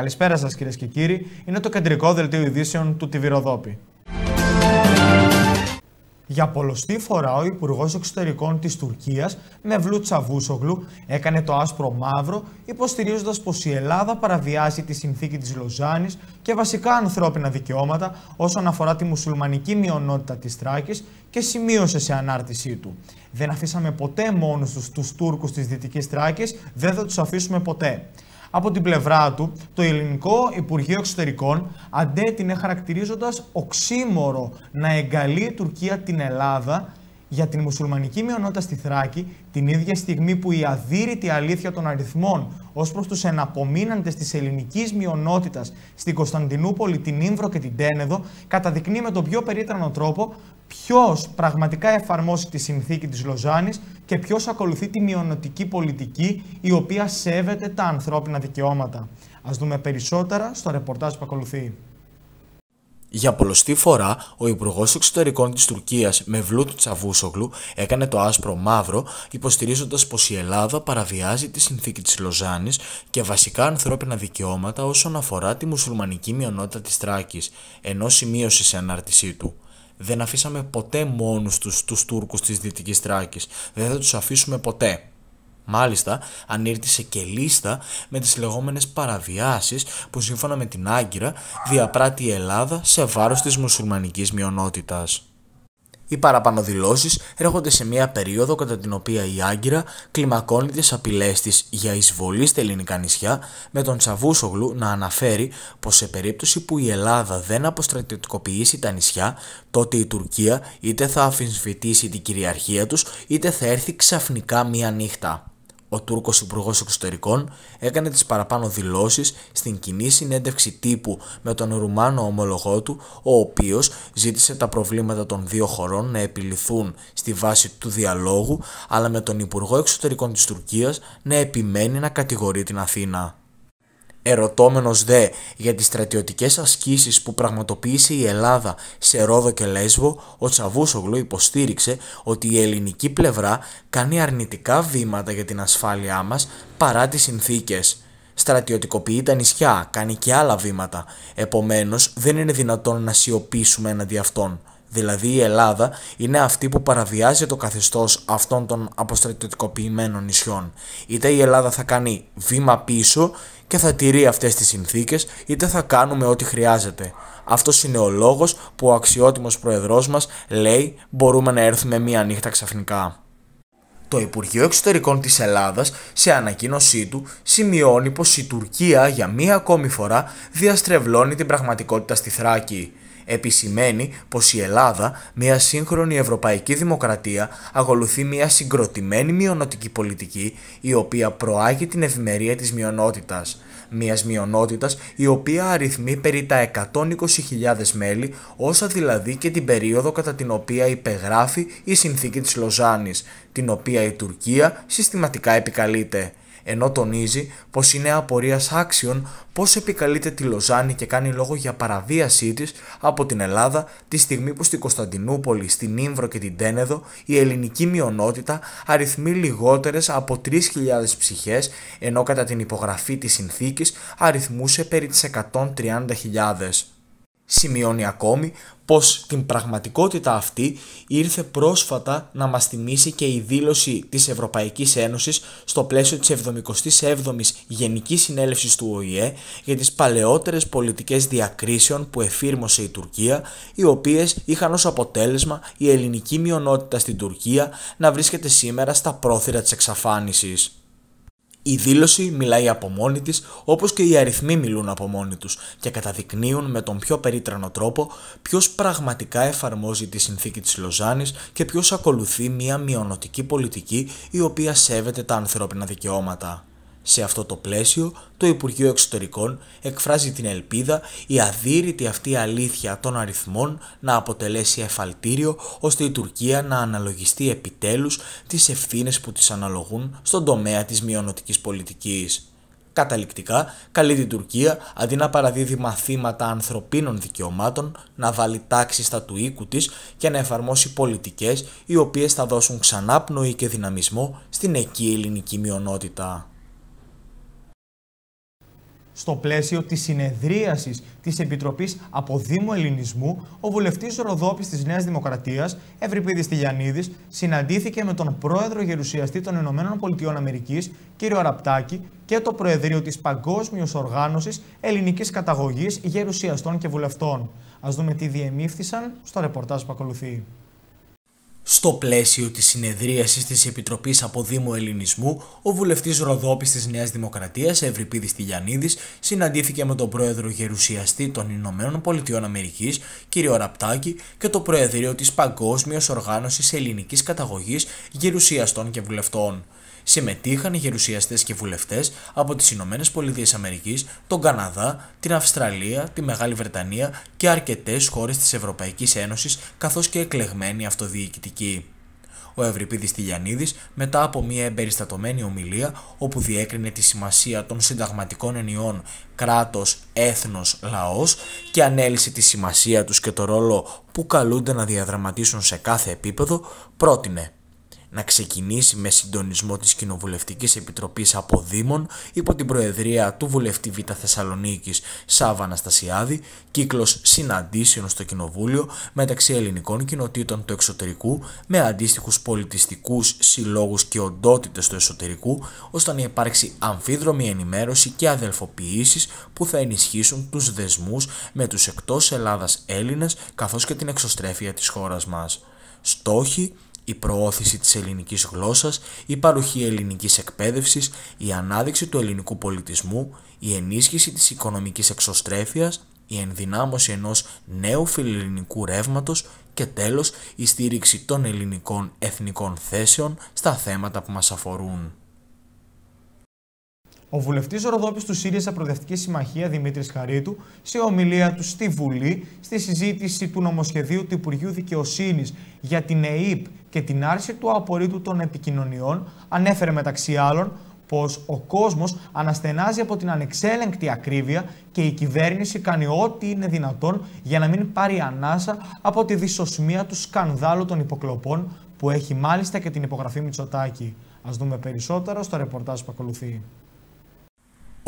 Καλησπέρα σας κυρίες και κύριοι. Είναι το κεντρικό δελτίο ειδήσεων του TV Ροδόπη. Για πολλωστή φορά ο Υπουργός Εξωτερικών της Τουρκίας, Μευλού Τσαβούσογλου, έκανε το άσπρο μαύρο, υποστηρίζοντας πως η Ελλάδα παραβιάζει τη συνθήκη της Λοζάνης και βασικά ανθρώπινα δικαιώματα όσον αφορά τη μουσουλμανική μειονότητα της Τράκης και σημείωσε σε ανάρτησή του. Δεν αφήσαμε ποτέ μόνο τους Τούρκους της Δυτικής Τράκης, δεν θα τους αφήσουμε ποτέ. Από την πλευρά του, το ελληνικό Υπουργείο Εξωτερικών αντέτεινε χαρακτηρίζοντας οξύμορο να εγκαλεί η Τουρκία την Ελλάδα για την μουσουλμανική μειονότητα στη Θράκη την ίδια στιγμή που η αδύρυτη αλήθεια των αριθμών ως προς τους εναπομείναντες της ελληνικής μειονότητας στην Κωνσταντινούπολη, την Ήμβρο και την Τένεδο καταδεικνύει με τον πιο περίτρανο τρόπο ποιος πραγματικά εφαρμόσει τη συνθήκη της Λοζάνης και ποιος ακολουθεί τη μειονοτική πολιτική η οποία σέβεται τα ανθρώπινα δικαιώματα. Ας δούμε περισσότερα στο ρεπορτάζ που ακολουθεί. Για πολλωστή φορά, ο Υπουργός Εξωτερικών της Τουρκίας, Μευλούτ Τσαβούσογλου, έκανε το άσπρο μαύρο, υποστηρίζοντας πως η Ελλάδα παραβιάζει τη συνθήκη της Λοζάνης και βασικά ανθρώπινα δικαιώματα όσον αφορά τη μουσουλμανική μειονότητα της Τράκης, ενώ σημείωσε σε ανάρτησή του. Δεν αφήσαμε ποτέ μόνους τους τους Τούρκους της Δυτικής Τράκης. Δεν θα τους αφήσουμε ποτέ. Μάλιστα, ανήρτησε και λίστα με τις λεγόμενες παραβιάσεις που σύμφωνα με την Άγκυρα διαπράττει η Ελλάδα σε βάρος της μουσουλμανικής μειονότητας. Οι παραπάνω δηλώσει έρχονται σε μια περίοδο κατά την οποία η Άγκυρα κλιμακώνει τις απειλές της για εισβολή στα ελληνικά νησιά, με τον Τσαβούσογλου να αναφέρει πως σε περίπτωση που η Ελλάδα δεν αποστρατιωτικοποιήσει τα νησιά, τότε η Τουρκία είτε θα αφισβητήσει την κυριαρχία τους είτε θα έρθει ξαφνικά μία νύχτα ο Τούρκος Υπουργός Εξωτερικών έκανε τις παραπάνω δηλώσεις στην κοινή συνέντευξη τύπου με τον Ρουμάνο ομολογό του, ο οποίος ζήτησε τα προβλήματα των δύο χωρών να επιληθούν στη βάση του διαλόγου, αλλά με τον Υπουργό Εξωτερικών της Τουρκίας να επιμένει να κατηγορεί την Αθήνα. Ερωτώμενος δε για τις στρατιωτικές ασκήσεις που πραγματοποίησε η Ελλάδα σε Ρόδο και Λέσβο, ο Τσαβούσογλου υποστήριξε ότι η ελληνική πλευρά κάνει αρνητικά βήματα για την ασφάλειά μας παρά τις συνθήκες. Στρατιωτικοποιεί τα νησιά, κάνει και άλλα βήματα, επομένως δεν είναι δυνατόν να σιωπήσουμε εναντί αυτών. Δηλαδή η Ελλάδα είναι αυτή που παραβιάζει το καθεστώς αυτών των αποστρατιωτικοποιημένων νησιών. Είτε η Ελλάδα θα κάνει βήμα πίσω και θα τηρεί αυτές τις συνθήκες είτε θα κάνουμε ό,τι χρειάζεται. Αυτός είναι ο λόγος που ο αξιότιμος πρόεδρός μας λέει μπορούμε να έρθουμε μία νύχτα ξαφνικά. Το Υπουργείο Εξωτερικών της Ελλάδας σε ανακοίνωσή του σημειώνει πως η Τουρκία για μία ακόμη φορά διαστρεβλώνει την πραγματικότητα στη Θράκη επισημαίνει πως η Ελλάδα, μια σύγχρονη ευρωπαϊκή δημοκρατία, ακολουθεί μια συγκροτημένη μειονοτική πολιτική η οποία προάγει την ευημερία της μειονότητας. Μιας μειονότητας η οποία αριθμεί περί τα 120.000 μέλη, όσα δηλαδή και την περίοδο κατά την οποία υπεγράφει η συνθήκη της Λοζάνης, την οποία η Τουρκία συστηματικά επικαλείται ενώ τονίζει πως είναι απορίας άξιων πώς επικαλείται τη Λοζάνη και κάνει λόγο για παραβίασή της από την Ελλάδα τη στιγμή που στην Κωνσταντινούπολη, στην Ήμβρο και την Τένεδο η ελληνική μειονότητα αριθμεί λιγότερες από 3.000 ψυχές ενώ κατά την υπογραφή της συνθήκης αριθμούσε περί τις 130.000. Σημειώνει ακόμη πως την πραγματικότητα αυτή ήρθε πρόσφατα να μας θυμίσει και η δήλωση της Ευρωπαϊκής Ένωσης στο πλαίσιο της 77ης Γενικής Συνέλευσης του ΟΗΕ για τις παλαιότερες πολιτικές διακρίσεων που εφήρμοσε η Τουρκία, οι οποίες είχαν ως αποτέλεσμα η ελληνική μειονότητα στην Τουρκία να βρίσκεται σήμερα στα πρόθυρα της εξαφάνισης. Η δήλωση μιλάει από μόνη της όπως και οι αριθμοί μιλούν από μόνοι τους και καταδεικνύουν με τον πιο περίτρανο τρόπο ποιος πραγματικά εφαρμόζει τη συνθήκη της Λοζάνης και ποιος ακολουθεί μια μειονοτική πολιτική η οποία σέβεται τα ανθρώπινα δικαιώματα. Σε αυτό το πλαίσιο, το Υπουργείο Εξωτερικών εκφράζει την ελπίδα η αδύρυτη αυτή αλήθεια των αριθμών να αποτελέσει εφαλτήριο ώστε η Τουρκία να αναλογιστεί επιτέλους τις ευθύνες που της αναλογούν στον τομέα της μειονοτικής πολιτικής. Καταληκτικά, καλεί την Τουρκία αντί να παραδίδει μαθήματα ανθρωπίνων δικαιωμάτων να βάλει τάξη στα του οίκου της και να εφαρμόσει πολιτικές οι οποίες θα δώσουν ξανά πνοή και δυναμισμό στην εκεί ελληνική μειονότητα. Στο πλαίσιο της συνεδρίασης της Επιτροπής Αποδήμου Ελληνισμού, ο βουλευτής Ροδόπης της Νέας Δημοκρατίας, Ευρυπίδης Τηλιανίδης, συναντήθηκε με τον πρόεδρο γερουσιαστή των Ηνωμένων Πολιτειών Αμερικής, κύριο Ραπτάκη, και το Προεδρείο της Παγκόσμιου Οργάνωσης Ελληνικής Καταγωγής Γερουσιαστών και Βουλευτών. Α δούμε τι διεμήφθησαν στο ρεπορτάζ που ακολουθεί. Στο πλαίσιο της συνεδρίασης της Επιτροπής Αποδήμου Ελληνισμού, ο βουλευτής Ροδόπης της Νέας Δημοκρατίας, Ευρυπίδης Τηλιανίδης, συναντήθηκε με τον πρόεδρο γερουσιαστή των Ηνωμένων Πολιτειών Αμερικής, κ. Ραπτάκη, και το προεδρείο της Παγκόσμιας Οργάνωσης Ελληνικής Καταγωγής Γερουσιαστών και Βουλευτών συμμετείχαν οι γερουσιαστές και βουλευτές από τις Ηνωμένες Πολιτείες Αμερικής, τον Καναδά, την Αυστραλία, τη Μεγάλη Βρετανία και αρκετές χώρες της Ευρωπαϊκής Ένωσης, καθώς και εκλεγμένοι αυτοδιοικητικοί. Ο Ευρυπίδης Τηλιανίδης, μετά από μια εμπεριστατωμένη ομιλία όπου διέκρινε τη σημασία των συνταγματικών ενιών κράτος, έθνος, λαός και ανέλησε τη σημασία τους και το ρόλο που καλούνται να διαδραματίσουν σε κάθε επίπεδο, πρότεινε να ξεκινήσει με συντονισμό της Κοινοβουλευτικής Επιτροπής Αποδήμων υπό την Προεδρία του Βουλευτή Β Θεσσαλονίκης Σάβα Αναστασιάδη, κύκλος συναντήσεων στο Κοινοβούλιο μεταξύ ελληνικών κοινοτήτων του εξωτερικού με αντίστοιχους πολιτιστικούς συλλόγους και οντότητες του εσωτερικού, ώστε να υπάρξει αμφίδρομη ενημέρωση και αδελφοποιήσεις που θα ενισχύσουν τους δεσμούς με τους εκτός Ελλάδας Έλληνες καθώς και την εξωστρέφεια της χώρας μας. Στόχοι η προώθηση της ελληνικής γλώσσας, η παροχή ελληνικής εκπαίδευσης, η ανάδειξη του ελληνικού πολιτισμού, η ενίσχυση της οικονομικής εξωστρέφειας, η ενδυνάμωση ενός νέου φιλελληνικού ρεύματος και τέλος η στήριξη των ελληνικών εθνικών θέσεων στα θέματα που μας αφορούν. Ο βουλευτής Ροδόπης του ΣΥΡΙΖΑ Προοδευτική Συμμαχία Δημήτρης Χαρίτου, σε ομιλία του στη Βουλή, στη συζήτηση του νομοσχεδίου του Υπουργείου Δικαιοσύνης για την ΕΕΠ και την άρση του απορρίτου των επικοινωνιών, ανέφερε μεταξύ άλλων πως ο κόσμος αναστενάζει από την ανεξέλεγκτη ακρίβεια και η κυβέρνηση κάνει ό,τι είναι δυνατόν για να μην πάρει ανάσα από τη δυσοσμία του σκανδάλου των υποκλοπών που έχει μάλιστα και την υπογραφή Μητσοτάκη. Ας δούμε περισσότερο στο ρεπορτάζ που ακολουθεί.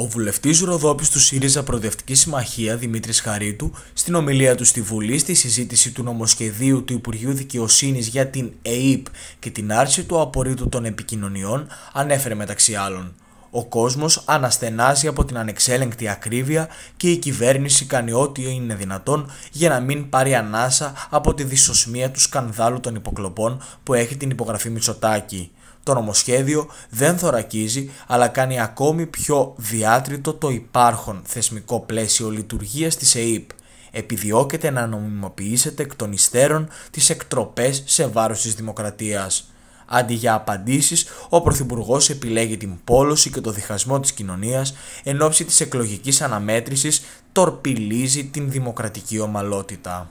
Ο βουλευτής Ροδόπης του ΣΥΡΙΖΑ Προοδευτικής Συμμαχίας Δημήτρης Χαρίτου, στην ομιλία του στη Βουλή στη συζήτηση του νομοσχεδίου του Υπουργείου Δικαιοσύνης για την ΕΕΠ και την άρση του απορρίτου των επικοινωνιών, ανέφερε μεταξύ άλλων. Ο κόσμος αναστενάζει από την ανεξέλεγκτη ακρίβεια και η κυβέρνηση κάνει ό,τι είναι δυνατόν για να μην πάρει ανάσα από τη δυσοσμία του σκανδάλου των υποκλοπών που έχει την υπογραφή Μητσοτάκη. Το νομοσχέδιο δεν θωρακίζει αλλά κάνει ακόμη πιο διάτριτο το υπάρχον θεσμικό πλαίσιο λειτουργίας της ΕΕΠ. Επιδιώκεται να νομιμοποιήσετε εκ των υστέρων τις εκτροπές σε βάρος της δημοκρατίας. Αντί για απαντήσεις, ο Πρωθυπουργός επιλέγει την πόλωση και το διχασμό της κοινωνίας εν ώψη της εκλογικής αναμέτρησης τορπιλίζει την δημοκρατική ομαλότητα.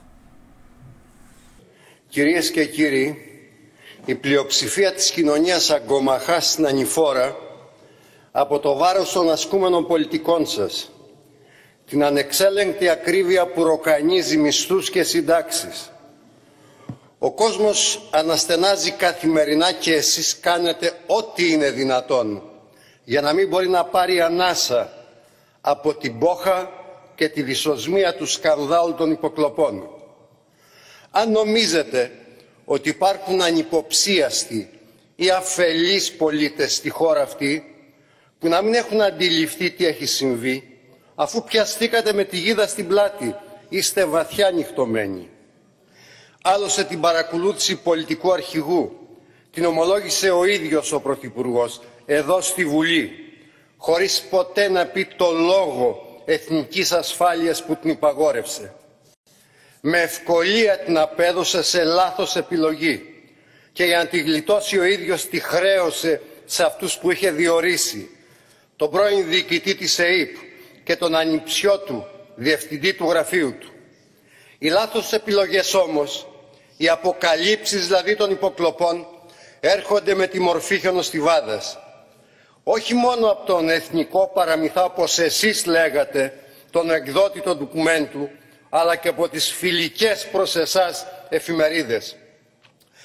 Κυρίες και κύριοι, η πλειοψηφία της κοινωνίας αγκομαχά στην ανηφόρα από το βάρος των ασκούμενων πολιτικών σας, την ανεξέλεγκτη ακρίβεια που ροκανίζει μισθούς και συντάξεις. Ο κόσμος αναστενάζει καθημερινά και εσείς κάνετε ό,τι είναι δυνατόν για να μην μπορεί να πάρει ανάσα από την πόχα και τη δυσοσμία του σκανδάλου των υποκλοπών. Αν νομίζετε ότι υπάρχουν ανυποψίαστοι ή αφελείς πολίτες στη χώρα αυτή που να μην έχουν αντιληφθεί τι έχει συμβεί αφού πιαστήκατε με τη γίδα στην πλάτη είστε βαθιά νυχτωμένοι. Άλλωστε την παρακολούθηση πολιτικού αρχηγού την ομολόγησε ο ίδιος ο Πρωθυπουργός εδώ στη Βουλή χωρίς ποτέ να πει το λόγο εθνικής ασφάλειας που την υπαγόρευσε με ευκολία την απέδωσε σε λάθος επιλογή και για να τη γλιτώσει ο ίδιος τη χρέωσε σε αυτούς που είχε διορίσει τον πρώην διοικητή της ΕΕΠ και τον ανιψιό του διευθυντή του γραφείου του. Οι λάθος επιλογές όμως, οι αποκαλύψεις δηλαδή των υποκλοπών έρχονται με τη μορφή χιονοστιβάδας. Όχι μόνο από τον εθνικό παραμυθά όπως εσείς λέγατε, τον εκδότη του ντοκουμέντου, αλλά και από τις φιλικές προς εσάς εφημερίδες.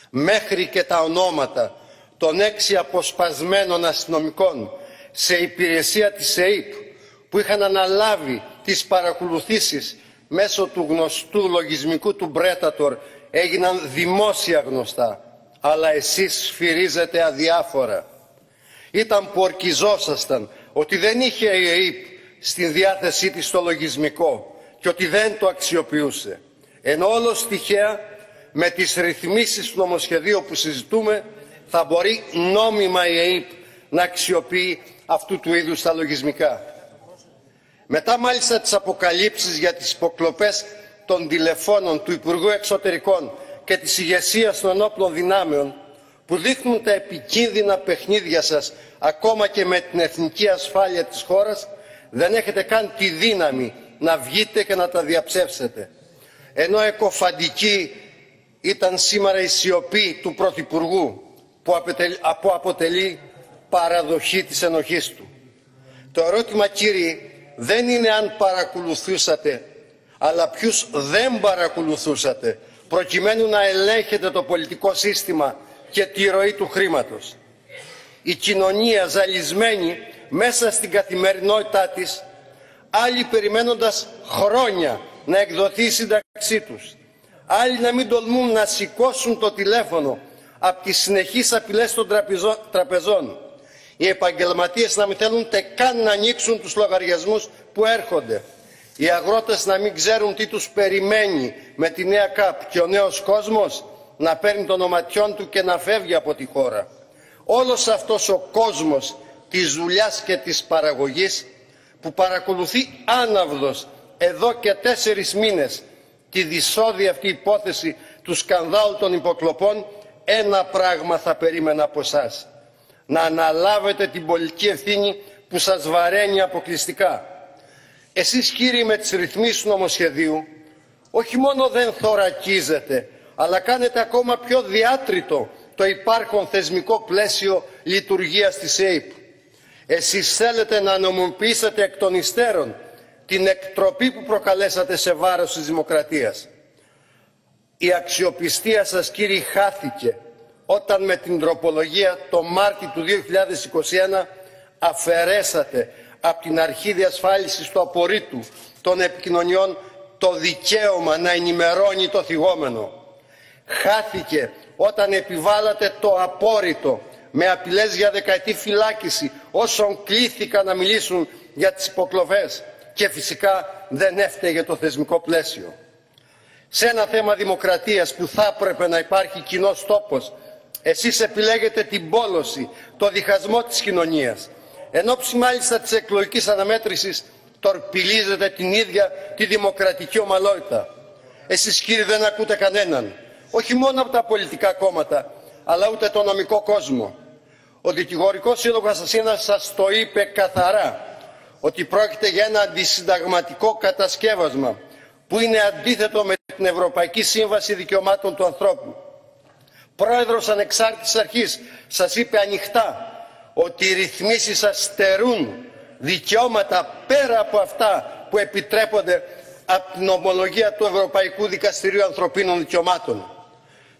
Μέχρι και τα ονόματα των έξι αποσπασμένων αστυνομικών σε υπηρεσία της ΕΕΠ που που είχαν αναλάβει τις παρακολουθήσεις μέσω του γνωστού λογισμικού του Μπρέτατορ έγιναν δημόσια γνωστά, αλλά εσείς σφυρίζετε αδιάφορα. Ήταν που ορκιζόσασταν ότι δεν είχε η ΕΕΠ στην διάθεσή της το λογισμικό και ότι δεν το αξιοποιούσε. Ενώ όλος τυχαία με τις ρυθμίσεις του νομοσχεδίου που συζητούμε θα μπορεί νόμιμα η ΕΕΠ να αξιοποιεί αυτού του είδους τα λογισμικά. Μετά μάλιστα τις αποκαλύψεις για τις υποκλοπές των τηλεφώνων του Υπουργού Εξωτερικών και της ηγεσίας των ενόπλων δυνάμεων που δείχνουν τα επικίνδυνα παιχνίδια σας ακόμα και με την εθνική ασφάλεια της χώρας δεν έχετε καν τη δύναμη να βγείτε και να τα διαψεύσετε. Ενώ εκοφαντική ήταν σήμερα η σιωπή του Πρωθυπουργού που αποτελεί παραδοχή της ενοχής του. Το ερώτημα κύριοι δεν είναι αν παρακολουθούσατε αλλά ποιους δεν παρακολουθούσατε προκειμένου να ελέγχετε το πολιτικό σύστημα και τη ροή του χρήματος. Η κοινωνία ζαλισμένη μέσα στην καθημερινότητά της, άλλοι περιμένοντας χρόνια να εκδοθεί η σύνταξή τους, άλλοι να μην τολμούν να σηκώσουν το τηλέφωνο από τις συνεχείς απειλές των τραπεζών, οι επαγγελματίες να μην θέλουν καν να ανοίξουν τους λογαριασμούς που έρχονται, οι αγρότες να μην ξέρουν τι τους περιμένει με τη νέα ΚΑΠ και ο νέος κόσμος να παίρνει τον οματιόν του και να φεύγει από τη χώρα. Όλος αυτός ο κόσμος της δουλειάς και της παραγωγής που παρακολουθεί άναυδος εδώ και τέσσερις μήνες τη δυσόδια αυτή υπόθεση του σκανδάλου των υποκλοπών ένα πράγμα θα περίμενα από εσάς. Να αναλάβετε την πολιτική ευθύνη που σας βαραίνει αποκλειστικά. Εσείς κύριοι με τις ρυθμίσεις του νομοσχεδίου όχι μόνο δεν θωρακίζετε αλλά κάνετε ακόμα πιο διάτριτο το υπάρχον θεσμικό πλαίσιο λειτουργίας της ΑΕΠ. Εσείς θέλετε να νομιμοποιήσετε εκ των υστέρων την εκτροπή που προκαλέσατε σε βάρος της δημοκρατίας. Η αξιοπιστία σας κύριοι χάθηκε όταν με την τροπολογία το Μάρτιο του 2021 αφαιρέσατε από την αρχή διασφάλισης του απορρίτου των επικοινωνιών το δικαίωμα να ενημερώνει το θυγόμενο. Χάθηκε όταν επιβάλατε το απόρριτο με απειλές για δεκαετή φυλάκιση όσων κλήθηκαν να μιλήσουν για τις υποκλοβές και φυσικά δεν έφταιγε το θεσμικό πλαίσιο. Σε ένα θέμα δημοκρατίας που θα έπρεπε να υπάρχει κοινός τόπος, εσείς επιλέγετε την πόλωση, το διχασμό της κοινωνίας. Εν ώψη μάλιστα της εκλογικής αναμέτρησης τορπιλίζετε την ίδια τη δημοκρατική ομαλότητα. Εσείς κύριοι δεν ακούτε κανέναν, όχι μόνο από τα πολιτικά κόμματα, αλλά ούτε το νομικό κόσμο. Ο Δικηγορικός Σύλλογος Ασασίνας σας το είπε καθαρά ότι πρόκειται για ένα αντισυνταγματικό κατασκεύασμα που είναι αντίθετο με την Ευρωπαϊκή Σύμβαση Δικαιωμάτων του Ανθρώπου. Πρόεδρος Ανεξάρτητης Αρχής σας είπε ανοιχτά ότι οι ρυθμίσεις σας στερούν δικαιώματα πέρα από αυτά που επιτρέπονται από την ομολογία του Ευρωπαϊκού Δικαστηρίου Ανθρωπίνων Δικαιωμάτων.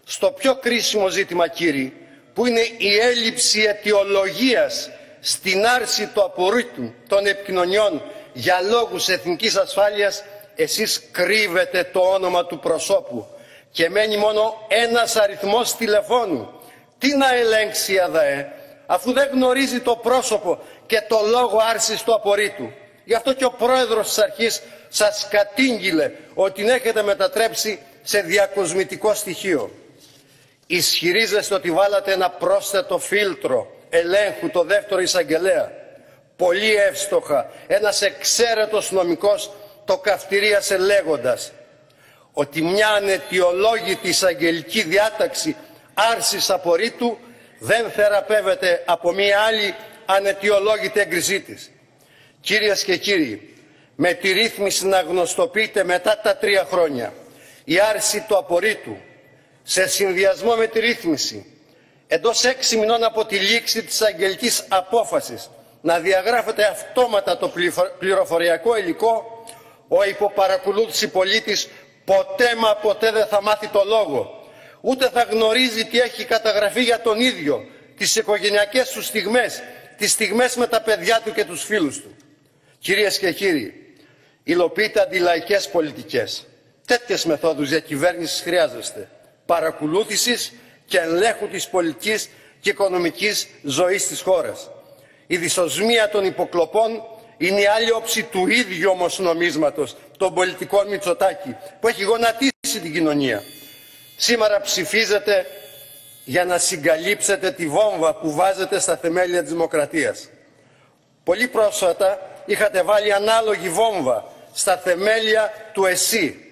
Στο πιο κρίσιμο ζήτημα κύριοι, που είναι η έλλειψη αιτιολογίας στην άρση του απορρίτου των επικοινωνιών για λόγους εθνικής ασφάλειας, εσείς κρύβετε το όνομα του προσώπου και μένει μόνο ένας αριθμός τηλεφώνου. Τι να ελέγξει η ΑΔΑΕ, αφού δεν γνωρίζει το πρόσωπο και το λόγο άρσης του απορρίτου. Γι' αυτό και ο πρόεδρος της αρχής σας κατήγγειλε ότι την έχετε μετατρέψει σε διακοσμητικό στοιχείο. Ισχυρίζεστε ότι βάλατε ένα πρόσθετο φίλτρο ελέγχου το δεύτερο εισαγγελέα. Πολύ εύστοχα ένας εξαίρετος νομικός το καυτηρίασε λέγοντας ότι μια ανετιολόγητη εισαγγελική διάταξη άρσης απορρίτου δεν θεραπεύεται από μια άλλη ανετιολόγητη έγκρισή της. Κυρίες και κύριοι, με τη ρύθμιση να γνωστοποιείται μετά τα τρία χρόνια η άρση του απορρίτου σε συνδυασμό με τη ρύθμιση εντός έξι μηνών από τη λήξη της αγγελικής απόφασης να διαγράφεται αυτόματα το πληροφοριακό υλικό, ο υποπαρακολούθηση πολίτης ποτέ μα ποτέ δεν θα μάθει το λόγο, ούτε θα γνωρίζει τι έχει καταγραφεί για τον ίδιο, τις οικογενειακές του στιγμές, τις στιγμές με τα παιδιά του και τους φίλους του. Κυρίες και κύριοι, υλοποιείτε αντιλαϊκές πολιτικές. Τέτοιες μεθόδους διακυβέρνησης χρειάζεστε. Παρακολούθησης και ελέγχου της πολιτικής και οικονομικής ζωής της χώρας. Η δυσοσμία των υποκλοπών είναι η άλλη όψη του ίδιου όμως νομίσματος των πολιτικών Μητσοτάκη που έχει γονατίσει την κοινωνία. Σήμερα ψηφίζετε για να συγκαλύψετε τη βόμβα που βάζετε στα θεμέλια της δημοκρατίας. Πολύ πρόσφατα είχατε βάλει ανάλογη βόμβα στα θεμέλια του ΕΣΥ.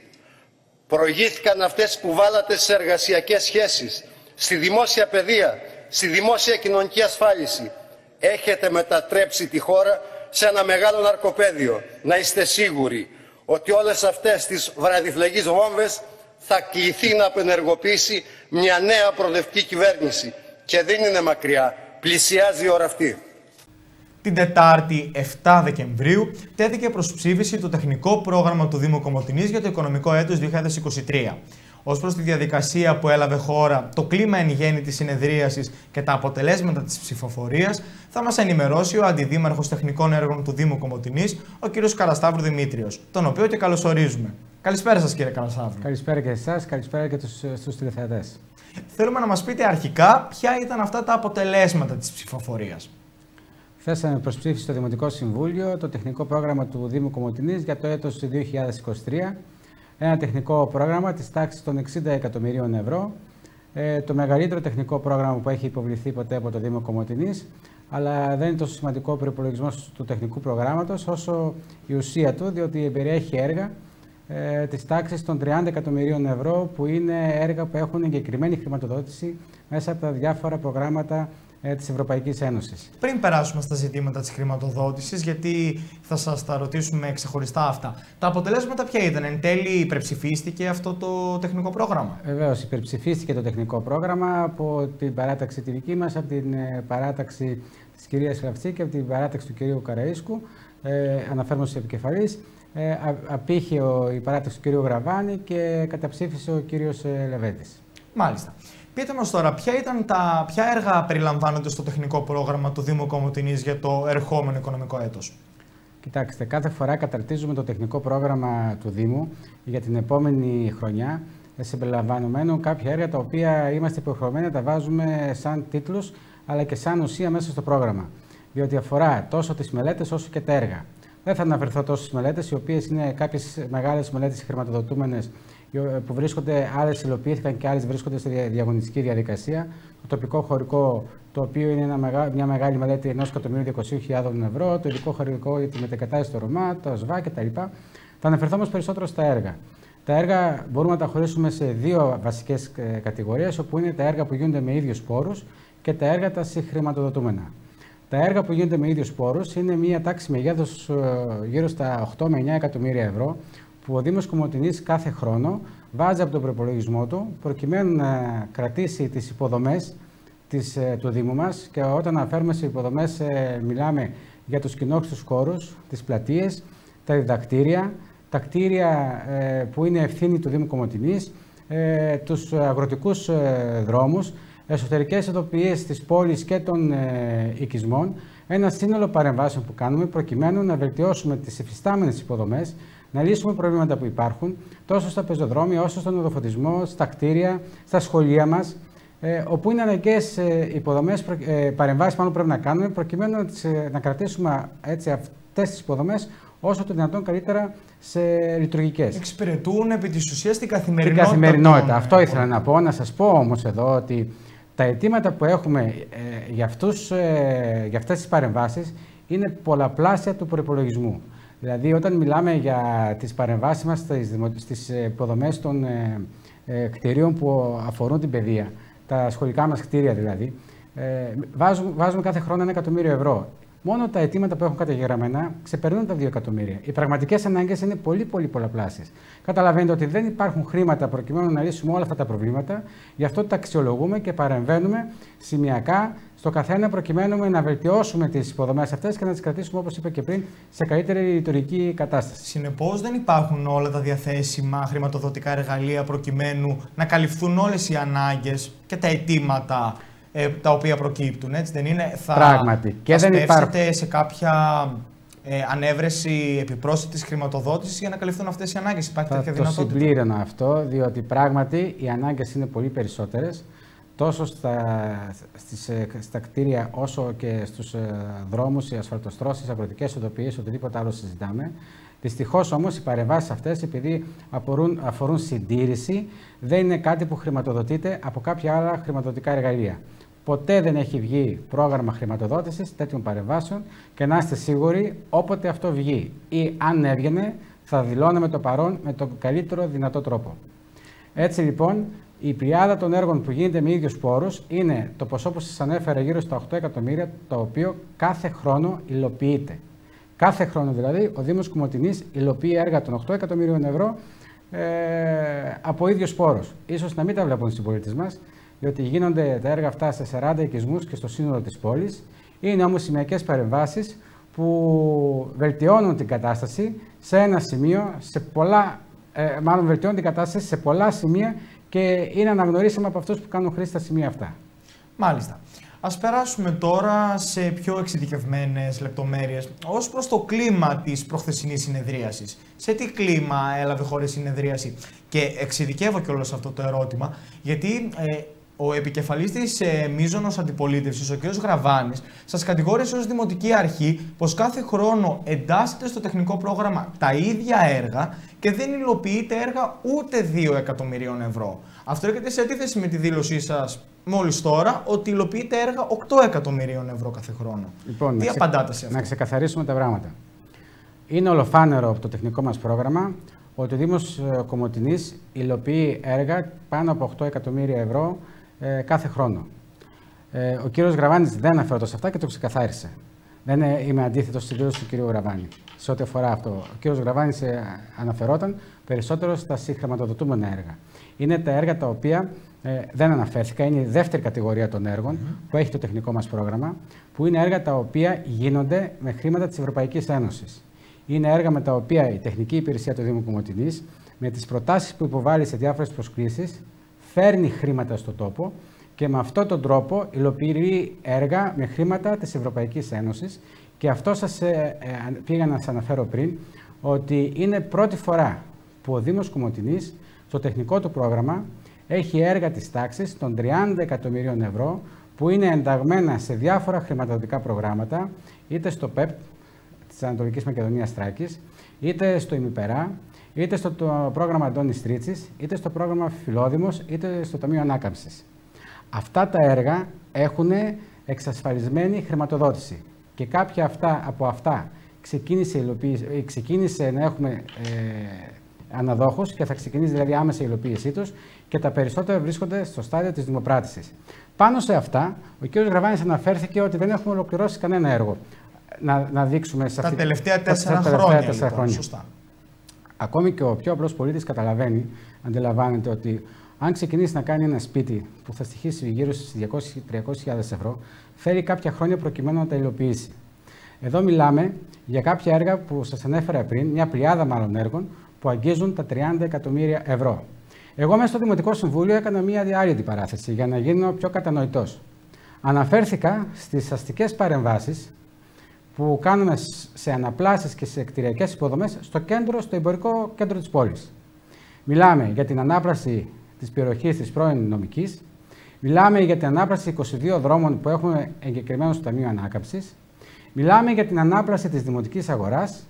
Προηγήθηκαν αυτές που βάλατε σε εργασιακές σχέσεις, στη δημόσια παιδεία, στη δημόσια κοινωνική ασφάλιση. Έχετε μετατρέψει τη χώρα σε ένα μεγάλο ναρκοπαίδιο. Να είστε σίγουροι ότι όλες αυτές τις βραδιφλεγείς βόμβες θα κληθεί να απενεργοποιήσει μια νέα προοδευτική κυβέρνηση. Και δεν είναι μακριά. Πλησιάζει η ώρα αυτή. Την Τετάρτη 7 Δεκεμβρίου τέθηκε προς ψήφιση το τεχνικό πρόγραμμα του Δήμου Κομωτινής για το οικονομικό έτος 2023. Ω προς τη διαδικασία που έλαβε χώρα, το κλίμα εν γέννη της συνεδρίασης και τα αποτελέσματα της ψηφοφορίας, θα μας ενημερώσει ο Αντιδήμαρχος Τεχνικών Έργων του Δήμου Κομωτινής, ο κ. Καρασταύρου Δημήτριος, τον οποίο και καλωσορίζουμε. Καλησπέρα σας, κύριε Καρασταύρου. Καλησπέρα και εσάς, καλησπέρα και στους τηλεθεατές. Θέλουμε να μας πείτε αρχικά ποια ήταν αυτά τα αποτελέσματα της ψηφοφορίας. Θέσαμε προ ψήφιση στο Δημοτικό Συμβούλιο το τεχνικό πρόγραμμα του Δήμου Κομωτινής για το έτος 2023 ένα τεχνικό πρόγραμμα της τάξης των 60 εκατομμυρίων ευρώ, ε, το μεγαλύτερο τεχνικό πρόγραμμα που έχει υποβληθεί ποτέ από το Δήμο Κομωτινής, αλλά δεν είναι τόσο σημαντικό ο προπολογισμό του τεχνικού προγράμματος όσο η ουσία του, διότι περιέχει έργα ε, της τάξης των 30 εκατομμυρίων ευρώ, που είναι έργα που έχουν εγκεκριμένη χρηματοδότηση μέσα από τα διάφορα προγράμματα ε, της Ευρωπαϊκής Ένωσης. Πριν περάσουμε στα ζητήματα της χρηματοδότησης, γιατί θα σας τα ρωτήσουμε ξεχωριστά αυτά, τα αποτελέσματα ποια ήταν, εν τέλει υπερψηφίστηκε αυτό το τεχνικό πρόγραμμα; Βεβαίως, υπερψηφίστηκε το τεχνικό πρόγραμμα από την παράταξη τη δική μας, από την ε, παράταξη της κυρίας Λαυτσή και από την παράταξη του κυρίου Καραΐσκου, ε, αναφέρουμε στους επικεφαλής. Ε, απήχε ο, η παράταξη του κυρίου Γραβάνη και καταψήφισε ο κύριος ε, Λεβέντης. Μάλιστα. Πείτε μας τώρα, ποια, ήταν τα, ποια έργα περιλαμβάνονται στο τεχνικό πρόγραμμα του Δήμου Κομωτινής για το ερχόμενο οικονομικό έτος; Κοιτάξτε, κάθε φορά καταρτίζουμε το τεχνικό πρόγραμμα του Δήμου για την επόμενη χρονιά, συμπεριλαμβανομένου κάποια έργα τα οποία είμαστε υποχρεωμένοι να τα βάζουμε σαν τίτλους, αλλά και σαν ουσία μέσα στο πρόγραμμα. Διότι αφορά τόσο τις μελέτες όσο και τα έργα. Δεν θα αναφερθώ τόσο στις μελέτες, οι οποίες είναι κάποιες μεγάλες μελέτες χρηματοδοτούμενες που βρίσκονται, άλλες υλοποιήθηκαν και άλλες βρίσκονται στη διαγωνιστική διαδικασία. Το τοπικό χωρικό, το οποίο είναι ένα, μια μεγάλη μελέτη 1.200.000 ευρώ, το ειδικό χωρικό για τη μετακατάσταση στο Ρωμά, το ΣΒΑ κτλ. Θα αναφερθώ όμως περισσότερο στα έργα. Τα έργα μπορούμε να τα χωρίσουμε σε δύο βασικές ε, κατηγορίες, όπου είναι τα έργα που γίνονται με ίδιους πόρους και τα έργα τα συγχρηματοδοτούμενα. Τα έργα που γίνονται με ίδιους πόρους είναι μια τάξη μεγέθους ε, γύρω στα 8 με 9 εκατομμύρια ευρώ, που ο Δήμος Κομωτινής κάθε χρόνο βάζει από τον προπολογισμό του προκειμένου να κρατήσει τις υποδομές της, ε, του Δήμου μας. Και όταν αναφέρουμε σε υποδομές ε, μιλάμε για τους κοινόχρηστους χώρους, τις πλατείες, τα διδακτήρια, τα κτίρια ε, που είναι ευθύνη του Δήμου Κομωτινής, τους αγροτικούς δρόμους, εσωτερικές ειδοποιίες της πόλης και των οικισμών, ένα σύνολο παρεμβάσεων που κάνουμε προκειμένου να βελτιώσουμε τις εφιστάμενες υποδομές να λύσουμε προβλήματα που υπάρχουν τόσο στα πεζοδρόμια όσο στον οδοφωτισμό, στα κτίρια, στα σχολεία μας, ε, όπου είναι αναγκαίες υποδομές, ε, παρεμβάσεις που πρέπει να κάνουμε, προκειμένου να, τις, ε, να κρατήσουμε έτσι αυτές τις υποδομές όσο το δυνατόν καλύτερα σε λειτουργικές. Εξυπηρετούν επί της ουσίας την καθημερινότητα. Την καθημερινότητα. Αυτό ήθελα να πω. Να σας πω όμως εδώ ότι τα αιτήματα που έχουμε ε, για, αυτούς, ε, για αυτές τις παρεμβάσεις είναι πολλαπλάσια του προπολογισμού. Δηλαδή, όταν μιλάμε για τις παρεμβάσεις μας στις υποδομές των ε, ε, κτηρίων που αφορούν την παιδεία, τα σχολικά μας κτίρια δηλαδή, ε, βάζουμε, βάζουμε κάθε χρόνο ένα εκατομμύριο ευρώ. Μόνο τα αιτήματα που έχουν καταγεγραμμένα ξεπερνούν τα 2 εκατομμύρια. Οι πραγματικές ανάγκες είναι πολύ, πολύ πολλαπλάσιες. Καταλαβαίνετε ότι δεν υπάρχουν χρήματα προκειμένου να λύσουμε όλα αυτά τα προβλήματα. Γι' αυτό τα αξιολογούμε και παρεμβαίνουμε σημειακά στο καθένα προκειμένου να βελτιώσουμε τις υποδομές αυτές και να τις κρατήσουμε, όπως είπα και πριν, σε καλύτερη λειτουργική κατάσταση. Συνεπώς, δεν υπάρχουν όλα τα διαθέσιμα χρηματοδοτικά εργαλεία προκειμένου να καλυφθούν όλες οι ανάγκες και τα αιτήματα ε, τα οποία προκύπτουν, έτσι δεν είναι; Θα, Πράγματι. Και θα δεν υπάρχουν. σε κάποια ε, ανέβρεση επιπρόσθετης χρηματοδότησης για να καλυφθούν αυτές οι ανάγκες; Υπάρχει Θα τέτοια το δυνατότητα; συμπλήρωνα αυτό, διότι πράγματι οι ανάγκες είναι πολύ περισσότερες τόσο στα, στις, ε, στα κτίρια όσο και στους ε, δρόμους, οι ασφαλτοστρώσεις, αγροτικές οδοποιίες, οτιδήποτε άλλο συζητάμε. Δυστυχώς όμως οι παρεμβάσεις αυτές, επειδή αφορούν, αφορούν συντήρηση, δεν είναι κάτι που χρηματοδοτείται από κάποια άλλα χρηματοδοτικά εργαλεία. Ποτέ δεν έχει βγει πρόγραμμα χρηματοδότησης τέτοιων παρεμβάσεων και να είστε σίγουροι, όποτε αυτό βγει ή αν έβγαινε, θα δηλώνουμε το παρόν με τον καλύτερο δυνατό τρόπο. Έτσι λοιπόν, η πλειάδα των έργων που γίνεται με ίδιους πόρους είναι το ποσό που σας ανέφερα γύρω στα 8 εκατομμύρια, το οποίο κάθε χρόνο υλοποιείται. Κάθε χρόνο δηλαδή ο Δήμος Κουμωτινής υλοποιεί έργα των 8 εκατομμύριων ευρώ ε, από ίδιους πόρους. Ίσως να μην τα βλέπουν οι συμπολίτε μας, διότι γίνονται τα έργα αυτά σε 40 οικισμούς και στο σύνολο της πόλης. Είναι όμως σημειακέ παρεμβάσεις που βελτιώνουν την κατάσταση σε ένα σημείο, σε πολλά, ε, μάλλον βελτιώνουν την κατάσταση σε πολλά σημεία και είναι αναγνωρίσιμα από αυτούς που κάνουν χρήση στα σημεία αυτά. Μάλιστα. Ας περάσουμε τώρα σε πιο εξειδικευμένες λεπτομέρειες ως προς το κλίμα της προχθεσινής συνεδρίασης. Σε τι κλίμα έλαβε χώρα η συνεδρίαση; Και εξειδικεύω κιόλας αυτό το ερώτημα γιατί ε, ο επικεφαλής της ε, μείζωνος αντιπολίτευσης, ο κ. Γραβάνης, σας κατηγόρησε ως Δημοτική Αρχή πως κάθε χρόνο εντάσσεται στο τεχνικό πρόγραμμα τα ίδια έργα και δεν υλοποιείται έργα ούτε 2 εκατομμυρίων ευρώ. Αυτό έρχεται σε αντίθεση με τη δήλωσή σας μόλις τώρα ότι υλοποιείται έργα 8 εκατομμυρίων ευρώ κάθε χρόνο. Λοιπόν, Τι να ξε- απαντάτε σε αυτό; Να ξεκαθαρίσουμε τα πράγματα. Είναι ολοφάνερο από το τεχνικό μας πρόγραμμα ότι ο Δήμος ε, Κομωτινής υλοποιεί έργα πάνω από 8 εκατομμύρια ευρώ ε, κάθε χρόνο. Ε, ο κύριος Γραβάνης δεν αναφέρεται σε αυτά και το ξεκαθάρισε. Δεν ε, είμαι αντίθετος στη δήλωση του κύριου Γραβάνη σε ό,τι αφορά αυτό. Ο κύριος Γραβάνης ε, αναφερόταν περισσότερο στα συγχρηματοδοτούμενα έργα. Είναι τα έργα τα οποία ε, δεν αναφέρθηκα, είναι η δεύτερη κατηγορία των έργων που έχει το τεχνικό μας πρόγραμμα, που είναι έργα τα οποία γίνονται με χρήματα της Ευρωπαϊκής Ένωσης. Είναι έργα με τα οποία η τεχνική υπηρεσία του Δήμου Κομωτινής, με τις προτάσεις που υποβάλλει σε διάφορες προσκλήσεις, φέρνει χρήματα στο τόπο και με αυτόν τον τρόπο υλοποιεί έργα με χρήματα της Ευρωπαϊκής Ένωσης. Και αυτό σας ε, ε, πήγα να σας αναφέρω πριν, ότι είναι πρώτη φορά που ο Δήμος Κομωτινής στο τεχνικό του πρόγραμμα έχει έργα της τάξης των 30 εκατομμυρίων ευρώ που είναι ενταγμένα σε διάφορα χρηματοδοτικά προγράμματα, είτε στο ΠΕΠ της Ανατολικής Μακεδονίας Τράκης, είτε στο ημιπερά, είτε στο το πρόγραμμα Αντώνης Τρίτσης, είτε στο πρόγραμμα Φιλόδημος, είτε στο Ταμείο Ανάκαμψης. Αυτά τα έργα έχουν εξασφαλισμένη χρηματοδότηση και κάποια αυτά, από αυτά ξεκίνησε, η υλοποίηση- ε, ξεκίνησε να έχουμε ε, αναδόχους και θα ξεκινήσει δηλαδή άμεσα η υλοποίησή τους και τα περισσότερα βρίσκονται στο στάδιο της δημοπράτησης. Πάνω σε αυτά, ο κ. Γραβάνης αναφέρθηκε ότι δεν έχουμε ολοκληρώσει κανένα έργο. Να, να δείξουμε σε Τα αυτή- τελευταία τα- τέσσερα τα τελευταία χρόνια. τέσσερα λοιπόν, χρόνια. Σωστά. Ακόμη και ο πιο απλός πολίτης καταλαβαίνει, αντιλαμβάνεται ότι αν ξεκινήσει να κάνει ένα σπίτι που θα στοιχήσει γύρω στις 200-300.000 ευρώ, θέλει κάποια χρόνια προκειμένου να τα υλοποιήσει. Εδώ μιλάμε για κάποια έργα που σας ανέφερα πριν, μια πλειάδα μάλλον έργων, που αγγίζουν τα 30 εκατομμύρια ευρώ. Εγώ μέσα στο Δημοτικό Συμβούλιο έκανα μια άλλη αντιπαράθεση για να γίνω πιο κατανοητός. Αναφέρθηκα στις αστικές παρεμβάσεις που κάνουμε σ- σε αναπλάσεις και σε κτηριακές υποδομές στο κέντρο, στο εμπορικό κέντρο της πόλης. Μιλάμε για την ανάπλαση της περιοχής της πρώην νομικής, μιλάμε για την ανάπλαση 22 δρόμων που έχουμε εγκεκριμένο στο Ταμείο Ανάκαμψης, μιλάμε για την ανάπλαση της δημοτικής αγοράς,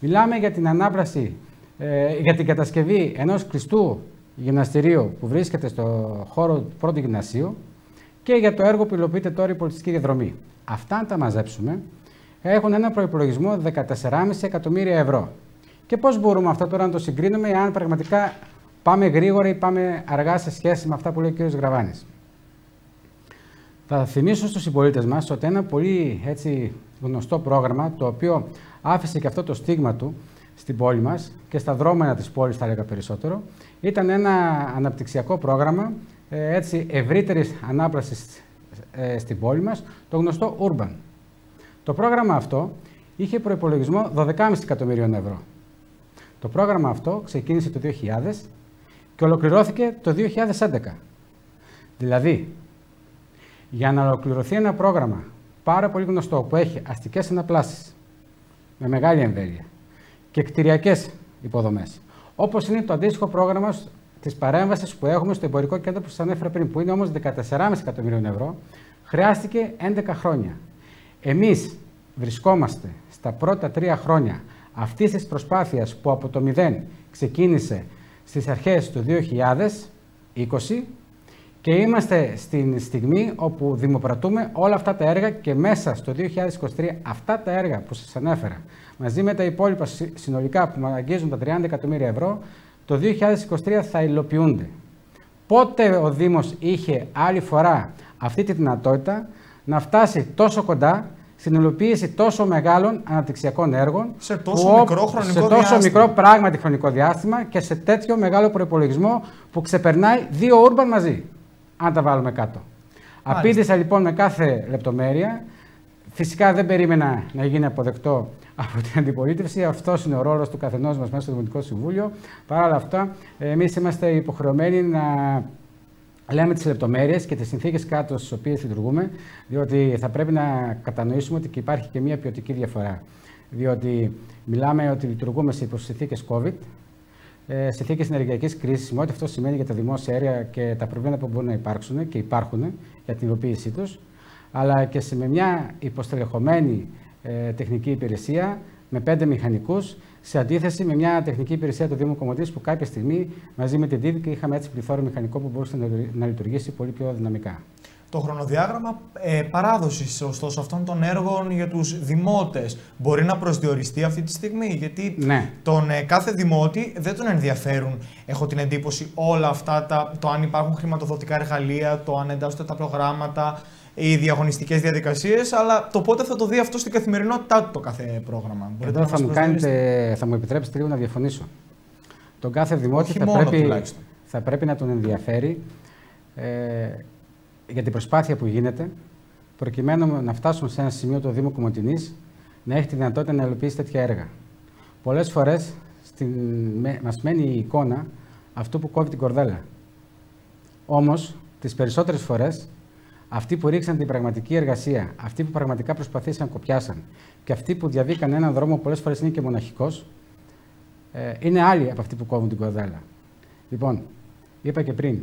μιλάμε για την ανάπλαση, ε, για την κατασκευή ενός κλειστού γυμναστηρίου που βρίσκεται στο χώρο του πρώτου γυμνασίου και για το έργο που υλοποιείται τώρα η πολιτιστική διαδρομή. Αυτά αν τα μαζέψουμε έχουν ένα προπολογισμό 14,5 εκατομμύρια ευρώ. Και πώς μπορούμε αυτό τώρα να το συγκρίνουμε αν πραγματικά πάμε γρήγορα ή πάμε αργά σε σχέση με αυτά που λέει ο κ. Γραβάνης. Θα θυμίσω στους συμπολίτες μας ότι ένα πολύ έτσι, γνωστό πρόγραμμα, το οποίο άφησε και αυτό το στίγμα του στην πόλη μας και στα δρόμενα της πόλης θα έλεγα περισσότερο, ήταν ένα αναπτυξιακό πρόγραμμα ε, έτσι, ευρύτερης ανάπλασης ε, στην πόλη μας, το γνωστό Urban. Το πρόγραμμα αυτό είχε προϋπολογισμό 12,5 εκατομμυρίων ευρώ. Το πρόγραμμα αυτό ξεκίνησε το 2000 και ολοκληρώθηκε το 2011. Δηλαδή, για να ολοκληρωθεί ένα πρόγραμμα πάρα πολύ γνωστό που έχει αστικές αναπλάσεις, με μεγάλη εμβέλεια και κτηριακές υποδομές. Όπως είναι το αντίστοιχο πρόγραμμα της παρέμβασης που έχουμε στο εμπορικό κέντρο που σας ανέφερα πριν, που είναι όμως 14,5 εκατομμυρίων ευρώ, χρειάστηκε 11 χρόνια. Εμείς βρισκόμαστε στα πρώτα τρία χρόνια αυτής της προσπάθειας που από το 0 ξεκίνησε στις αρχές του 2020 και είμαστε στην στιγμή όπου δημοπρατούμε όλα αυτά τα έργα και μέσα στο 2023 αυτά τα έργα που σας ανέφερα μαζί με τα υπόλοιπα συνολικά που αγγίζουν τα 30 εκατομμύρια ευρώ το 2023 θα υλοποιούνται. Πότε ο Δήμος είχε άλλη φορά αυτή τη δυνατότητα να φτάσει τόσο κοντά στην υλοποίηση τόσο μεγάλων αναπτυξιακών έργων. Σε τόσο μικρό χρονικό Σε τόσο διάστημα. μικρό πράγματι χρονικό διάστημα και σε τέτοιο μεγάλο προπολογισμό που ξεπερνάει δύο ούρμπαν μαζί. Αν τα βάλουμε κάτω. Απήντησα λοιπόν με κάθε λεπτομέρεια. Φυσικά δεν περίμενα να γίνει αποδεκτό από την αντιπολίτευση. Αυτός είναι ο ρόλος του καθενός μας μέσα στο Δημοτικό Συμβούλιο. Παρ' όλα αυτά, εμείς είμαστε υποχρεωμένοι να λέμε τις λεπτομέρειες και τις συνθήκες κάτω στις οποίες λειτουργούμε, διότι θα πρέπει να κατανοήσουμε ότι και υπάρχει και μια ποιοτική διαφορά. Διότι μιλάμε ότι λειτουργούμε σε συνθήκε COVID, ε, συνθήκες ενεργειακής κρίσης, με ό,τι αυτό σημαίνει για τα δημόσια αέρια και τα προβλήματα που μπορούν να υπάρξουν και υπάρχουν για την υλοποίησή τους, αλλά και σε με μια υποστελεχωμένη ε, τεχνική υπηρεσία με πέντε μηχανικούς, σε αντίθεση με μια τεχνική υπηρεσία του Δήμου Κομωτής που κάποια στιγμή μαζί με την ΤΙΔ είχαμε έτσι πληθώρο μηχανικό που μπορούσε να, να λειτουργήσει πολύ πιο δυναμικά. Το χρονοδιάγραμμα ε, παράδοσης ωστόσο αυτών των έργων για τους δημότες μπορεί να προσδιοριστεί αυτή τη στιγμή; Γιατί Ναι. τον ε, κάθε δημότη δεν τον ενδιαφέρουν, έχω την εντύπωση, όλα αυτά, τα, το αν υπάρχουν χρηματοδοτικά εργαλεία, το αν εντάσσονται τα προγράμματα, οι διαγωνιστικές διαδικασίες, αλλά το πότε θα το δει αυτό στην καθημερινότητά του το κάθε πρόγραμμα. Μπορείτε Εδώ να θα μας μου, προσδιορίσετε. κάνετε, θα μου επιτρέψετε λίγο να διαφωνήσω. Τον κάθε δημότη Όχι θα μόνο, πρέπει, τουλάχιστον. θα πρέπει να τον ενδιαφέρει ε, για την προσπάθεια που γίνεται προκειμένου να φτάσουμε σε ένα σημείο το Δήμο Κομωτινής να έχει τη δυνατότητα να υλοποιήσει τέτοια έργα. Πολλές φορές στην, με, μας μένει η εικόνα αυτού που κόβει την κορδέλα. Όμως, τις περισσότερες φορές, αυτοί που ρίξαν την πραγματική εργασία, αυτοί που πραγματικά προσπαθήσαν, κοπιάσαν και αυτοί που διαβήκαν έναν δρόμο πολλές φορές είναι και μοναχικός, ε, είναι άλλοι από αυτοί που κόβουν την κορδέλα. Λοιπόν, είπα και πριν,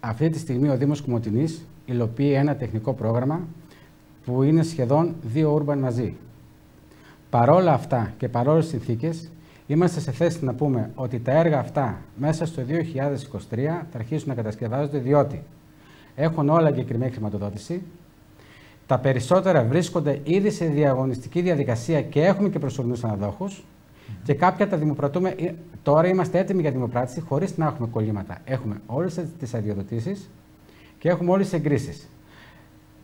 αυτή τη στιγμή ο Δήμος Κουμωτινής υλοποιεί ένα τεχνικό πρόγραμμα που είναι σχεδόν δύο ούρμπαν μαζί. Παρόλα αυτά και παρόλες τις συνθήκες, είμαστε σε θέση να πούμε ότι τα έργα αυτά μέσα στο 2023 θα αρχίσουν να κατασκευάζονται διότι έχουν όλα εγκεκριμένη χρηματοδότηση, τα περισσότερα βρίσκονται ήδη σε διαγωνιστική διαδικασία και έχουμε και προσωρινούς αναδόχους και κάποια τα δημοπρατούμε. ε, Τώρα είμαστε έτοιμοι για δημοπράτηση χωρίς να έχουμε κολλήματα. Έχουμε όλες τις αδειοδοτήσεις και έχουμε όλες τις εγκρίσεις.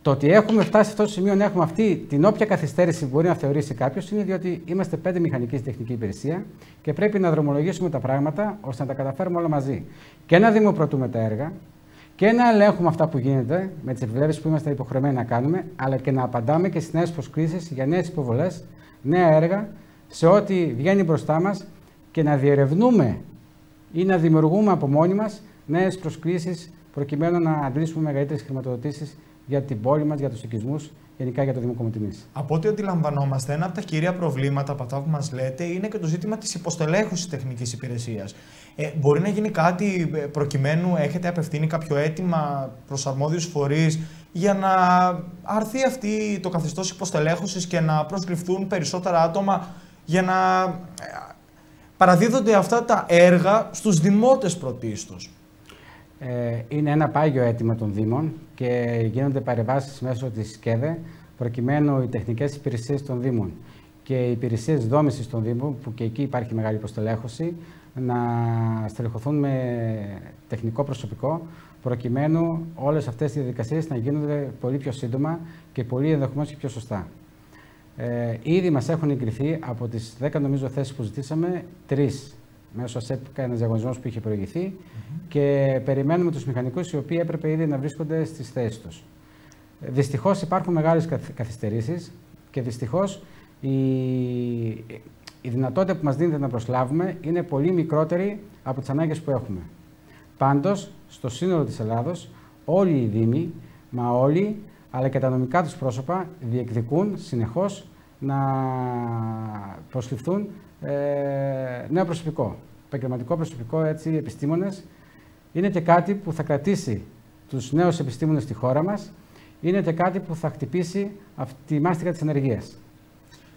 Το ότι έχουμε φτάσει σε αυτό το σημείο να έχουμε αυτή την όποια καθυστέρηση μπορεί να θεωρήσει κάποιος είναι διότι είμαστε πέντε μηχανικοί στη τεχνική υπηρεσία και πρέπει να δρομολογήσουμε τα πράγματα ώστε να τα καταφέρουμε όλα μαζί. Και να δημοπρατούμε τα έργα και να ελέγχουμε αυτά που γίνεται με τις επιβλέψει που είμαστε υποχρεωμένοι να κάνουμε, αλλά και να απαντάμε και στις νέες προσκλήσεις για νέες υποβολές, νέα έργα, σε ό,τι βγαίνει μπροστά μας και να διερευνούμε ή να δημιουργούμε από μόνοι μας νέες προσκλήσεις προκειμένου να αντλήσουμε μεγαλύτερες χρηματοδοτήσεις για την πόλη μας, για τους οικισμούς, γενικά για το Δήμο Κομωτινής. Από ό,τι αντιλαμβανόμαστε, ένα από τα κυρία προβλήματα από αυτά που μας λέτε είναι και το ζήτημα της υποστελέχωσης τεχνικής υπηρεσίας. Ε, μπορεί να γίνει κάτι ε, προκειμένου, έχετε απευθύνει κάποιο αίτημα προς αρμόδιους φορείς για να αρθεί αυτή το καθεστώς υποστελέχωσης και να προσληφθούν περισσότερα άτομα για να ε, παραδίδονται αυτά τα έργα στους δημότες πρωτίστως. Ε, είναι ένα πάγιο αίτημα των Δήμων και γίνονται παρεμβάσεις μέσω της ΣΚΕΔΕ προκειμένου οι τεχνικές υπηρεσίες των Δήμων και οι υπηρεσίες δόμησης των Δήμων, που και εκεί υπάρχει μεγάλη προστελέχωση, να στελεχωθούν με τεχνικό προσωπικό προκειμένου όλες αυτές οι διαδικασίες να γίνονται πολύ πιο σύντομα και πολύ ενδεχομένως και πιο σωστά. Ε, ήδη μας έχουν εγκριθεί από τις 10 νομίζω θέσεις που ζητήσαμε, τρεις μέσω ΑΣΕΠ ένας διαγωνισμός που είχε προηγηθεί και περιμένουμε τους μηχανικούς οι οποίοι έπρεπε ήδη να βρίσκονται στις θέσεις τους. Ε, Δυστυχώς υπάρχουν μεγάλες καθ- καθυστερήσεις και δυστυχώς η, η δυνατότητα που μας δίνεται να προσλάβουμε είναι πολύ μικρότερη από τις ανάγκες που έχουμε. Πάντως, στο σύνολο της Ελλάδος, όλοι οι Δήμοι, μα όλοι, αλλά και τα νομικά τους πρόσωπα, διεκδικούν συνεχώς να προσληφθούν ε, νέο προσωπικό, επαγγελματικό προσωπικό, έτσι, επιστήμονες. Είναι και κάτι που θα κρατήσει τους νέους επιστήμονες στη χώρα μας. Είναι και κάτι που θα χτυπήσει αυτή τη μάστιγα της ενεργείας.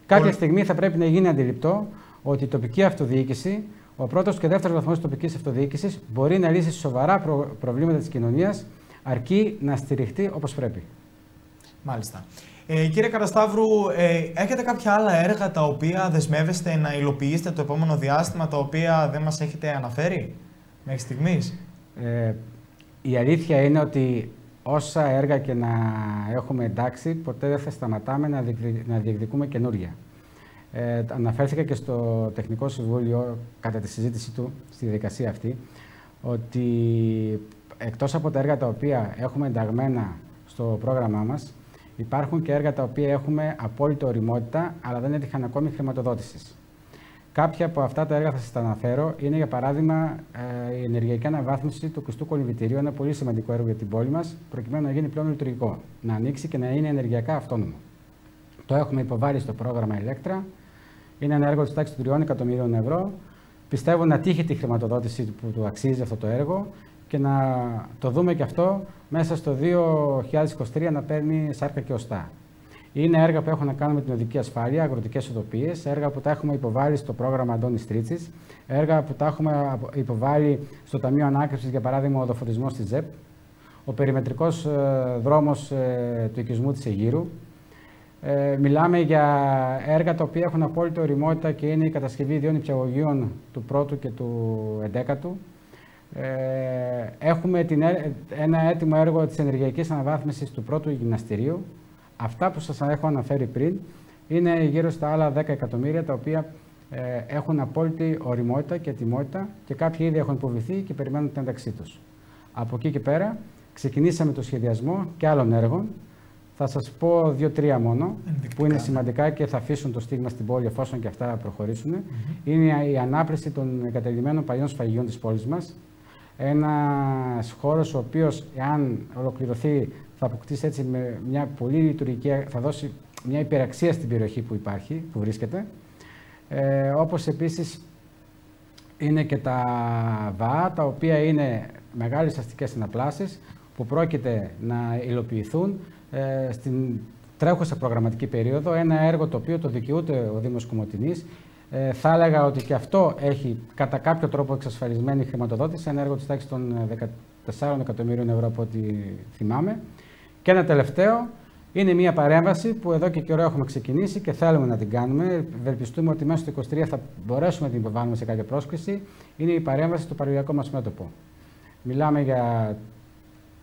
Κάποια στιγμή θα πρέπει να γίνει αντιληπτό ότι η τοπική αυτοδιοίκηση, ο πρώτος και δεύτερος βαθμός της τοπικής αυτοδιοίκησης μπορεί να λύσει σοβαρά προβλήματα της κοινωνίας αρκεί να στηριχτεί όπως πρέπει. Μάλιστα. Ε, κύριε Καρασταύρου, ε, έχετε κάποια άλλα έργα τα οποία δεσμεύεστε να υλοποιήσετε το επόμενο διάστημα, τα οποία δεν μας έχετε αναφέρει μέχρι στιγμής; Ε, η αλήθεια είναι ότι όσα έργα και να έχουμε εντάξει, ποτέ δεν θα σταματάμε να, να διεκδικούμε καινούρια. Ε, αναφέρθηκα και στο Τεχνικό Συμβούλιο κατά τη συζήτηση του στη διαδικασία αυτή ότι εκτός από τα έργα τα οποία έχουμε ενταγμένα στο πρόγραμμά μας υπάρχουν και έργα τα οποία έχουμε απόλυτο οριμότητα αλλά δεν έτυχαν ακόμη χρηματοδότησης. Κάποια από αυτά τα έργα θα σας τα αναφέρω. Είναι για παράδειγμα ε, η ενεργειακή αναβάθμιση του Κουστού Κολυβητηρίου, ένα πολύ σημαντικό έργο για την πόλη μας, προκειμένου να γίνει πλέον λειτουργικό, να ανοίξει και να είναι ενεργειακά αυτόνομο. Το έχουμε υποβάλει στο πρόγραμμα Ελέκτρα. Είναι ένα έργο της τάξης των 3 εκατομμύριων ευρώ. Πιστεύω να τύχει τη χρηματοδότηση που του αξίζει αυτό το έργο και να το δούμε και αυτό μέσα στο 2023 να παίρνει σάρκα και οστά. Είναι έργα που έχουν να κάνουν με την οδική ασφάλεια, αγροτικές οδοποιίες, έργα που τα έχουμε υποβάλει στο πρόγραμμα Αντώνης Τρίτσι, έργα που τα έχουμε υποβάλει στο Ταμείο Ανάκριψη, για παράδειγμα, ο οδοφωτισμός της ΖΕΠ, ο περιμετρικός ε, δρόμος ε, του οικισμού της Αιγύρου. Ε, μιλάμε για έργα τα οποία έχουν απόλυτη οριμότητα και είναι η κατασκευή δύο νηπιαγωγείων του πρώτου και του εντέκατου. Ε, έχουμε την, ένα έτοιμο έργο της ενεργειακής αναβάθμισης του πρώτου γυμναστηρίου, Αυτά που σας έχω αναφέρει πριν είναι γύρω στα άλλα 10 εκατομμύρια τα οποία ε, έχουν απόλυτη οριμότητα και ετοιμότητα και κάποιοι ήδη έχουν υποβληθεί και περιμένουν την ένταξή τους. Από εκεί και πέρα ξεκινήσαμε το σχεδιασμό και άλλων έργων. Θα σας πω δύο-τρία μόνο που είναι σημαντικά και θα αφήσουν το στίγμα στην πόλη εφόσον και αυτά προχωρήσουν. Είναι η ανάπληση των εγκατελειμμένων παλιών σφαγιών της πόλης μας. Ένας χώρος ο οποίος, εάν ολοκληρωθεί, θα αποκτήσει έτσι με μια πολύ λειτουργική, θα δώσει μια υπεραξία στην περιοχή που υπάρχει, που βρίσκεται. Ε, όπως επίσης είναι και τα ΒΑ, τα οποία είναι μεγάλες αστικές αναπλάσεις που πρόκειται να υλοποιηθούν ε, στην τρέχουσα προγραμματική περίοδο. Ένα έργο το οποίο το δικαιούται ο Δήμος Κομωτινής. Ε, θα έλεγα ότι και αυτό έχει κατά κάποιο τρόπο εξασφαλισμένη χρηματοδότηση, ένα έργο της τάξης των 14 εκατομμύριων ευρώ από ό,τι θυμάμαι. Και ένα τελευταίο είναι μια παρέμβαση που εδώ και καιρό έχουμε ξεκινήσει και θέλουμε να την κάνουμε. Ευελπιστούμε ότι μέσα στο 2023 θα μπορέσουμε να την υποβάλουμε σε κάποια πρόσκληση. Είναι η παρέμβαση στο παραλιακό μας μέτωπο. Μιλάμε για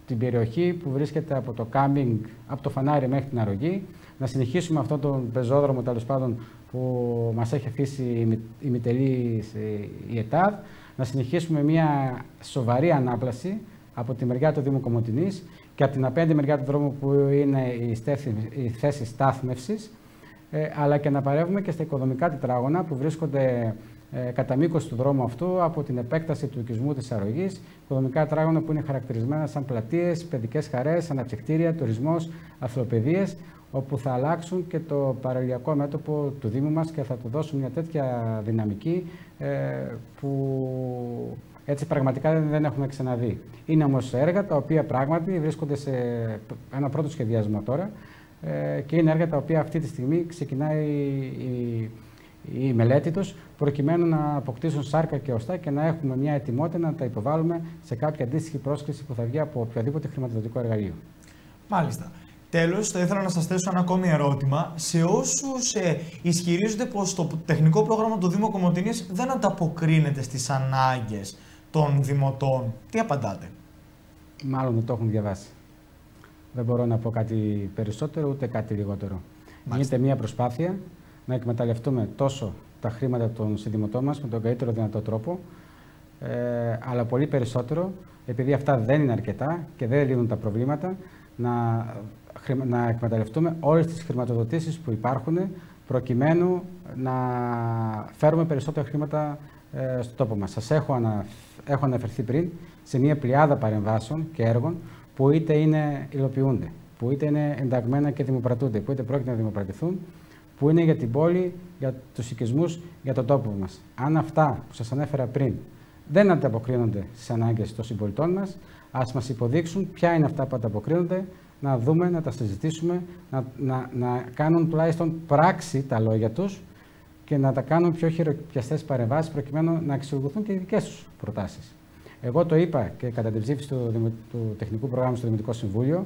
την περιοχή που βρίσκεται από το κάμπινγκ, από το φανάρι μέχρι την αρρωγή. Να συνεχίσουμε αυτόν τον πεζόδρομο τέλος πάντων που μας έχει αφήσει η Μητελή η ΕΤΑΔ. Να συνεχίσουμε μια σοβαρή ανάπλαση από τη μεριά του Δήμου Κομωτινής και από την απέναντι μεριά του δρόμου που είναι η, θέση στάθμευσης, ε, αλλά και να παρεύουμε και στα οικοδομικά τετράγωνα που βρίσκονται ε, κατά μήκος του δρόμου αυτού από την επέκταση του οικισμού της αρρωγής. Οικοδομικά τετράγωνα που είναι χαρακτηρισμένα σαν πλατείες, παιδικές χαρές, αναψυκτήρια, τουρισμός, αθλοπαιδείε, όπου θα αλλάξουν και το παραλιακό μέτωπο του Δήμου μας και θα του δώσουν μια τέτοια δυναμική ε, που έτσι πραγματικά δεν έχουμε ξαναδεί. Είναι όμως έργα τα οποία πράγματι βρίσκονται σε ένα πρώτο σχεδιασμό τώρα ε, και είναι έργα τα οποία αυτή τη στιγμή ξεκινάει η, η μελέτη τους προκειμένου να αποκτήσουν σάρκα και οστά και να έχουμε μια ετοιμότητα να τα υποβάλουμε σε κάποια αντίστοιχη πρόσκληση που θα βγει από οποιοδήποτε χρηματοδοτικό εργαλείο. Μάλιστα. Τέλος, θα ήθελα να σας θέσω ένα ακόμη ερώτημα. Σε όσους ε, ισχυρίζονται πως το τεχνικό πρόγραμμα του Δήμου Κομωτινής δεν ανταποκρίνεται στις ανάγκες των δημοτών. Τι απαντάτε; Μάλλον δεν το έχουν διαβάσει. Δεν μπορώ να πω κάτι περισσότερο ούτε κάτι λιγότερο. Γίνεται μια προσπάθεια να εκμεταλλευτούμε τόσο τα χρήματα των συνδημοτών μας με τον καλύτερο δυνατό τρόπο, ε, αλλά πολύ περισσότερο, επειδή αυτά δεν είναι αρκετά και δεν λύνουν τα προβλήματα, να, να εκμεταλλευτούμε όλες τις χρηματοδοτήσεις που υπάρχουν προκειμένου να φέρουμε περισσότερα χρήματα ε, στο τόπο μας. Σας έχω, ανα, έχω αναφερθεί πριν σε μια πλειάδα παρεμβάσεων και έργων που είτε είναι υλοποιούνται, που είτε είναι ενταγμένα και δημοπρατούνται, που είτε πρόκειται να δημοπρατηθούν, που είναι για την πόλη, για τους οικισμούς, για τον τόπο μας. Αν αυτά που σας ανέφερα πριν δεν ανταποκρίνονται στις ανάγκες των συμπολιτών μας, ας μας υποδείξουν ποια είναι αυτά που ανταποκρίνονται, να δούμε, να τα συζητήσουμε, να, να, να κάνουν τουλάχιστον πράξη τα λόγια τους και να τα κάνουν πιο χειροπιαστές παρεμβάσεις προκειμένου να αξιολογηθούν και οι δικές τους προτάσεις. Εγώ το είπα και κατά την ψήφιση του, του τεχνικού προγράμματος στο Δημοτικό Συμβούλιο,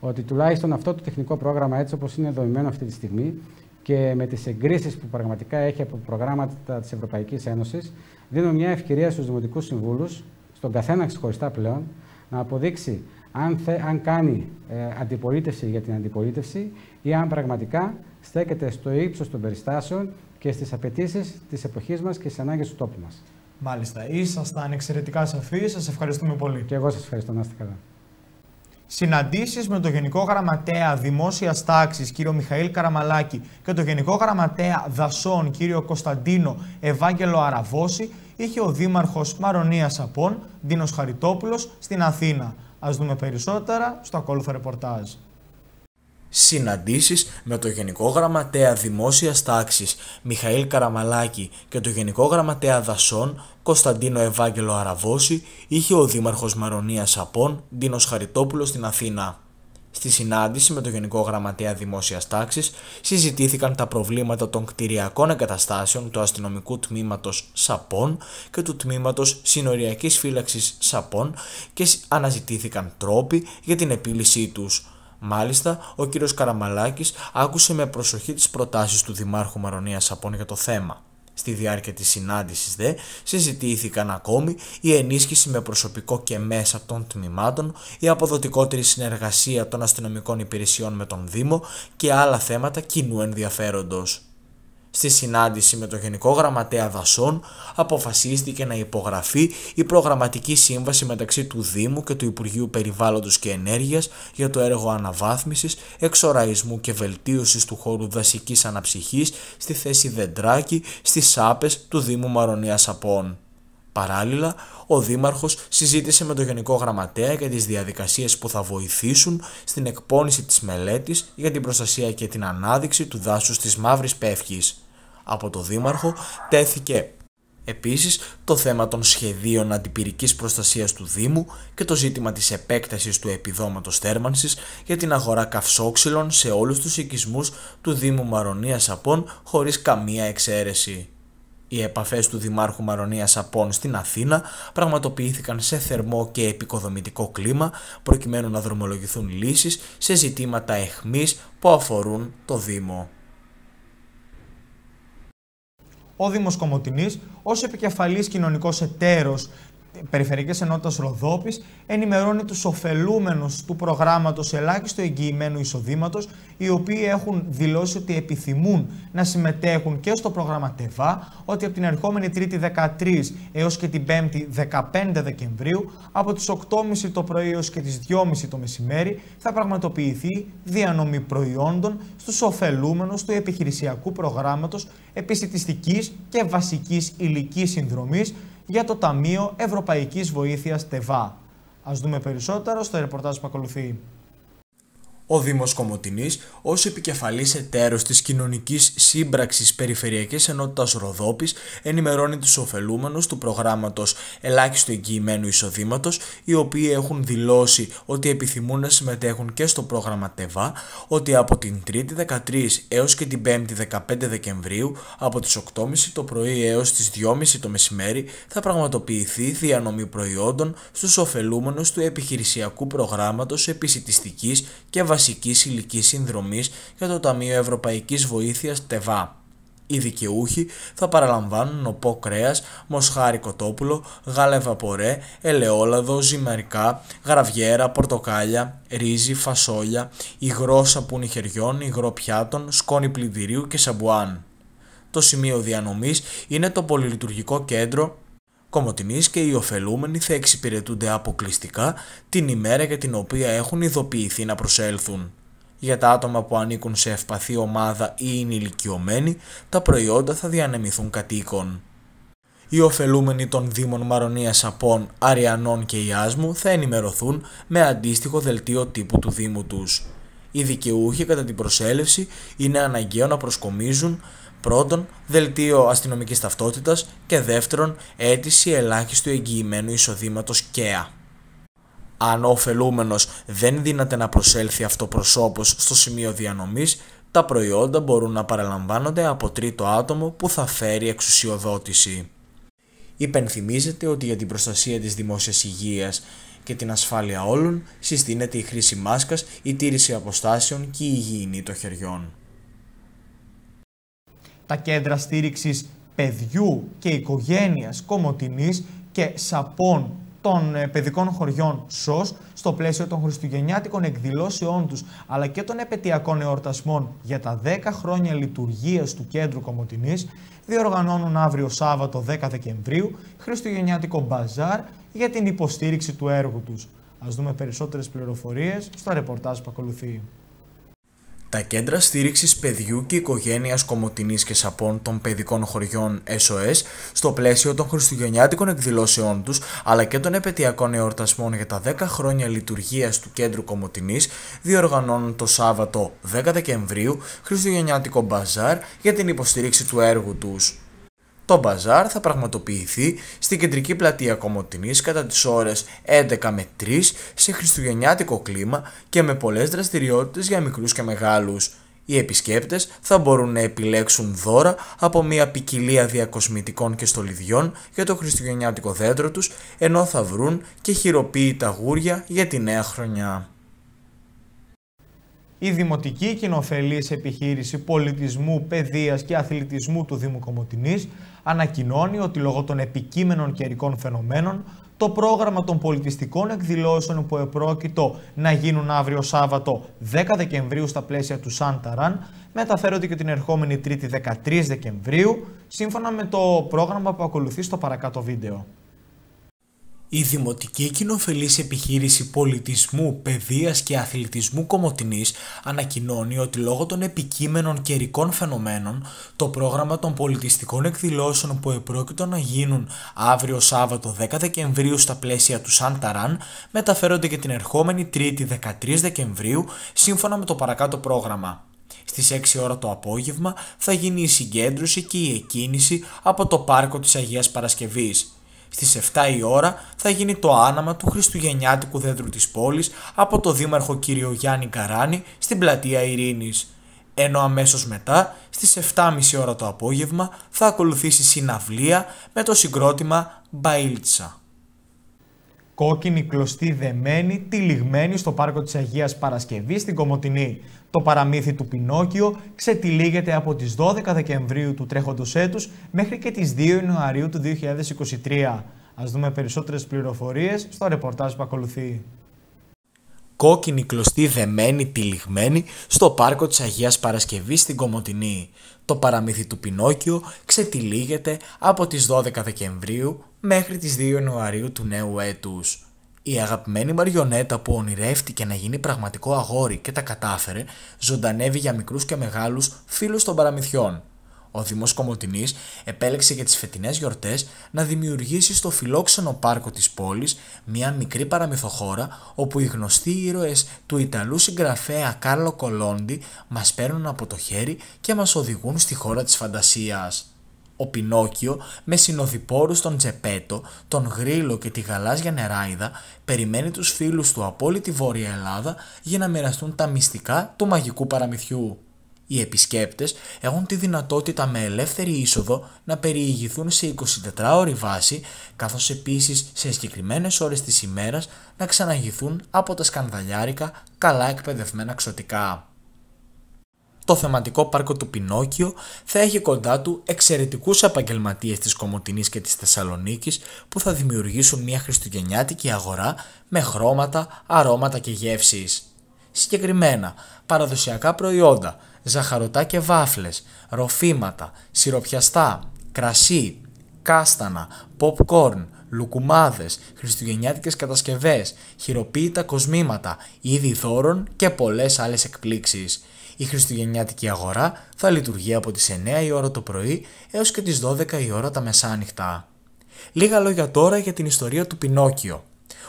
ότι τουλάχιστον αυτό το τεχνικό πρόγραμμα έτσι όπως είναι δομημένο αυτή τη στιγμή και με τις εγκρίσεις που πραγματικά έχει από προγράμματα της Ευρωπαϊκής Ένωσης, δίνουν μια ευκαιρία στους Δημοτικούς Συμβούλους, στον καθένα ξεχωριστά πλέον, να αποδείξει αν, θε, αν κάνει ε, αντιπολίτευση για την αντιπολίτευση ή αν πραγματικά στέκεται στο ύψος των περιστάσεων και στις απαιτήσεις της εποχής μας και στις ανάγκες του τόπου μας. Μάλιστα. Ήσασταν εξαιρετικά σαφείς. Σας ευχαριστούμε πολύ. Και εγώ σας ευχαριστώ. Να είστε καλά. Συναντήσεις με τον Γενικό Γραμματέα Δημόσιας Τάξης, κύριο Μιχαήλ Καραμαλάκη, και τον Γενικό Γραμματέα Δασών, κύριο Κωνσταντίνο Ευάγγελο Αραβώση, είχε ο Δήμαρχος Μαρονίας Σαπών, Δίνος Χαριτόπουλος, στην Αθήνα. Α δούμε περισσότερα στο ακόλουθο ρεπορτάζ συναντήσεις με το Γενικό Γραμματέα Δημόσιας Τάξης Μιχαήλ Καραμαλάκη και το Γενικό Γραμματέα Δασών Κωνσταντίνο Ευάγγελο Αραβώση είχε ο Δήμαρχος Μαρονίας Σαπών Ντίνος Χαριτόπουλος στην Αθήνα. Στη συνάντηση με το Γενικό Γραμματέα Δημόσιας Τάξης συζητήθηκαν τα προβλήματα των κτηριακών εγκαταστάσεων του αστυνομικού τμήματος Σαπών και του τμήματος Συνοριακής Φύλαξης Σαπών και αναζητήθηκαν τρόποι για την επίλυσή τους. Μάλιστα, ο κύριος Καραμαλάκης άκουσε με προσοχή τις προτάσεις του Δημάρχου Μαρονίας Σαπών για το θέμα. Στη διάρκεια της συνάντησης δε συζητήθηκαν ακόμη η ενίσχυση με προσωπικό και μέσα των τμήματων, η αποδοτικότερη συνεργασία των αστυνομικών υπηρεσιών με τον Δήμο και άλλα θέματα κοινού ενδιαφέροντος. Στη συνάντηση με το Γενικό Γραμματέα Δασών αποφασίστηκε να υπογραφεί η προγραμματική σύμβαση μεταξύ του Δήμου και του Υπουργείου Περιβάλλοντος και Ενέργειας για το έργο αναβάθμισης, εξοραϊσμού και βελτίωσης του χώρου δασικής αναψυχής στη θέση Δεντράκη στις Σάπες του Δήμου Μαρονίας Απών. Παράλληλα, ο Δήμαρχος συζήτησε με τον Γενικό Γραμματέα για τις διαδικασίες που θα βοηθήσουν στην εκπόνηση της μελέτης για την προστασία και την ανάδειξη του δάσους της Μαύρης Πεύκης. Από το Δήμαρχο τέθηκε Επίσης, το θέμα των σχεδίων αντιπυρικής προστασίας του Δήμου και το ζήτημα της επέκτασης του επιδόματος θέρμανσης για την αγορά καυσόξυλων σε όλους τους οικισμούς του Δήμου Μαρονίας Απών χωρίς καμία εξαίρεση. Οι επαφές του Δημάρχου Μαρονίας Απών στην Αθήνα πραγματοποιήθηκαν σε θερμό και επικοδομητικό κλίμα προκειμένου να δρομολογηθούν λύσεις σε ζητήματα εχμής που αφορούν το Δήμο. Ο Δήμος Κομωτινής, ως επικεφαλής κοινωνικός εταίρος Περιφερειακής Ενότητας Ροδόπης ενημερώνει τους ωφελούμενους του προγράμματος Ελάχιστο Εγγυημένου Εισοδήματος, οι οποίοι έχουν δηλώσει ότι επιθυμούν να συμμετέχουν και στο πρόγραμμα ΤΕΒΑ, ότι από την ερχόμενη Τρίτη 13 έως και την 5η 15 Δεκεμβρίου, από τις 8.30 το πρωί έως και τις 2.30 το μεσημέρι, θα πραγματοποιηθεί διανομή προϊόντων στους ωφελούμενους του επιχειρησιακού προγράμματος επιστημιστικής και βασικής υλικής συνδρομής για το Ταμείο Ευρωπαϊκής Βοήθειας ΤΕΒΑ. Ας δούμε περισσότερο στο ρεπορτάζ που ακολουθεί. Ο Δήμος Κομωτινής, ως επικεφαλής εταίρος της κοινωνικής σύμπραξης Περιφερειακής Ενότητας Ροδόπης, ενημερώνει τους ωφελούμενους του προγράμματος Ελάχιστο Εγγυημένου Εισοδήματος, οι οποίοι έχουν δηλώσει ότι επιθυμούν να συμμετέχουν και στο πρόγραμμα ΤΕΒΑ, ότι από την 3η 13 έως και την 5η 15 Δεκεμβρίου, από τις 8.30 το πρωί έως τις 2.30 το μεσημέρι, θα πραγματοποιηθεί διανομή προϊόντων στους ωφελούμενους του επιχειρησιακού προγράμματος επισητιστικής και βασική βασικής υλικής συνδρομής για το Ταμείο Ευρωπαϊκής Βοήθειας ΤΕΒΑ. Οι δικαιούχοι θα παραλαμβάνουν οπό κρέας, μοσχάρι κοτόπουλο, γάλα ευαπορέ, ελαιόλαδο, ζυμαρικά, γραβιέρα, πορτοκάλια, ρύζι, φασόλια, υγρό σαπούνι χεριών, υγρό πιάτων, σκόνη πλυντηρίου και σαμπουάν. Το σημείο διανομής είναι το πολυλειτουργικό κέντρο Κομωτινής και οι ωφελούμενοι θα εξυπηρετούνται αποκλειστικά την ημέρα για την οποία έχουν ειδοποιηθεί να προσέλθουν. Για τα άτομα που ανήκουν σε ευπαθή ομάδα ή είναι ηλικιωμένοι, τα προϊόντα θα διανεμηθούν κατοίκων. Οι ωφελούμενοι των Δήμων Μαρονίας Σαπών, Αριανών και Ιάσμου θα ενημερωθούν με αντίστοιχο δελτίο τύπου του Δήμου τους. Οι δικαιούχοι κατά την προσέλευση είναι αναγκαίο να προσκομίζουν πρώτον δελτίο αστυνομικής ταυτότητας και δεύτερον αίτηση ελάχιστου εγγυημένου εισοδήματος ΚΕΑ. Αν ο ωφελούμενος δεν δύναται να προσέλθει αυτοπροσώπως στο σημείο διανομής, τα προϊόντα μπορούν να παραλαμβάνονται από τρίτο άτομο που θα φέρει εξουσιοδότηση. Υπενθυμίζεται ότι για την προστασία της δημόσιας υγείας και την ασφάλεια όλων συστήνεται η χρήση μάσκας, η τήρηση αποστάσεων και η υγιεινή των χεριών. Τα κέντρα στήριξης παιδιού και οικογένειας Κομωτινής και Σαπών των ε, παιδικών χωριών ΣΟΣ στο πλαίσιο των χριστουγεννιάτικων εκδηλώσεών τους αλλά και των επαιτειακών εορτασμών για τα 10 χρόνια λειτουργίας του Κέντρου Κομωτινής διοργανώνουν αύριο Σάββατο 10 Δεκεμβρίου χριστουγεννιάτικο μπαζάρ για την υποστήριξη του έργου τους. Ας δούμε περισσότερες πληροφορίες στο ρεπορτάζ που ακολουθεί. Τα κέντρα στήριξης παιδιού και οικογένειας Κομωτινής και Σαπών των παιδικών χωριών SOS, στο πλαίσιο των χριστουγεννιάτικων εκδηλώσεών τους αλλά και των επαιτειακών εορτασμών για τα 10 χρόνια λειτουργίας του κέντρου Κομωτινής, διοργανώνουν το Σάββατο 10 Δεκεμβρίου χριστουγεννιάτικο μπαζάρ για την υποστήριξη του έργου τους. Το μπαζάρ θα πραγματοποιηθεί στην κεντρική πλατεία Κομωτινής κατά τις ώρες 11 με 3 σε χριστουγεννιάτικο κλίμα και με πολλές δραστηριότητες για μικρούς και μεγάλους. Οι επισκέπτες θα μπορούν να επιλέξουν δώρα από μια ποικιλία διακοσμητικών και στολιδιών για το χριστουγεννιάτικο δέντρο τους, ενώ θα βρουν και χειροποίητα γούρια για τη νέα χρονιά. Η Δημοτική Κοινοφελής Επιχείρηση Πολιτισμού, Παιδείας και Αθλητισμού του Δήμου Κομωτινής ανακοινώνει ότι λόγω των επικείμενων καιρικών φαινομένων το πρόγραμμα των πολιτιστικών εκδηλώσεων που επρόκειτο να γίνουν αύριο Σάββατο 10 Δεκεμβρίου στα πλαίσια του Σάνταραν μεταφέρονται και την ερχόμενη Τρίτη 13 Δεκεμβρίου σύμφωνα με το πρόγραμμα που ακολουθεί στο παρακάτω βίντεο. Η Δημοτική Κοινοφελής Επιχείρηση Πολιτισμού, Παιδείας και Αθλητισμού Κομωτινής ανακοινώνει ότι λόγω των επικείμενων καιρικών φαινομένων το πρόγραμμα των πολιτιστικών εκδηλώσεων που επρόκειτο να γίνουν αύριο Σάββατο 10 Δεκεμβρίου στα πλαίσια του Σανταράν μεταφέρονται και την ερχόμενη Τρίτη 13 Δεκεμβρίου σύμφωνα με το παρακάτω πρόγραμμα. Στις 6 ώρα το απόγευμα θα γίνει η συγκέντρωση και η εκκίνηση από το πάρκο της Αγίας Παρασκευής. Στις 7 η ώρα θα γίνει το άναμα του Χριστουγεννιάτικου δέντρου της πόλης από το δήμαρχο κύριο Γιάννη Καράνη στην πλατεία Ειρήνης. Ενώ αμέσως μετά, στις 7.30 ώρα το απόγευμα, θα ακολουθήσει συναυλία με το συγκρότημα Μπαίλτσα. Κόκκινη κλωστή δεμένη, τυλιγμένη στο πάρκο της Αγίας Παρασκευής στην Κομωτινή. Το παραμύθι του Πινόκιο ξετυλίγεται από τις 12 Δεκεμβρίου του τρέχοντος έτους μέχρι και τις 2 Ιανουαρίου του 2023. Ας δούμε περισσότερες πληροφορίες στο ρεπορτάζ που ακολουθεί. Κόκκινη κλωστή δεμένη τυλιγμένη στο πάρκο της Αγίας Παρασκευής στην Κομωτινή. Το παραμύθι του Πινόκιο ξετυλίγεται από τις 12 Δεκεμβρίου μέχρι τις 2 Ιανουαρίου του νέου έτους. Η αγαπημένη μαριονέτα που ονειρεύτηκε να γίνει πραγματικό αγόρι και τα κατάφερε, ζωντανεύει για μικρούς και μεγάλους φίλους των παραμυθιών. Ο Δήμος Κομωτινής επέλεξε για τις φετινές γιορτές να δημιουργήσει στο φιλόξενο πάρκο της πόλης μια μικρή παραμυθοχώρα όπου οι γνωστοί ήρωες του Ιταλού συγγραφέα Κάρλο Κολόντι μας παίρνουν από το χέρι και μας οδηγούν στη χώρα της φαντασίας. Ο Πινόκιο με συνοδοιπόρους τον Τζεπέτο, τον Γρίλο και τη γαλάζια νεράιδα περιμένει τους φίλους του από όλη τη Βόρεια Ελλάδα για να μοιραστούν τα μυστικά του μαγικού παραμυθιού. Οι επισκέπτες έχουν τη δυνατότητα με ελεύθερη είσοδο να περιηγηθούν σε 24 ώρη βάση, καθώς επίσης σε συγκεκριμένες ώρες της ημέρας να ξαναγηθούν από τα σκανδαλιάρικα καλά εκπαιδευμένα ξωτικά. Το θεματικό πάρκο του Πινόκιο θα έχει κοντά του εξαιρετικούς επαγγελματίες της Κομωτινής και της Θεσσαλονίκης που θα δημιουργήσουν μια χριστουγεννιάτικη αγορά με χρώματα, αρώματα και γεύσεις. Συγκεκριμένα, παραδοσιακά προϊόντα, ζαχαρωτά και βάφλες, ροφήματα, σιροπιαστά, κρασί, κάστανα, popcorn, λουκουμάδες, χριστουγεννιάτικες κατασκευές, χειροποίητα κοσμήματα, είδη δώρων και πολλές άλλες εκπλήξεις. Η χριστουγεννιάτικη αγορά θα λειτουργεί από τις 9 η ώρα το πρωί έως και τις 12 η ώρα τα μεσάνυχτα. Λίγα λόγια τώρα για την ιστορία του Πινόκιο.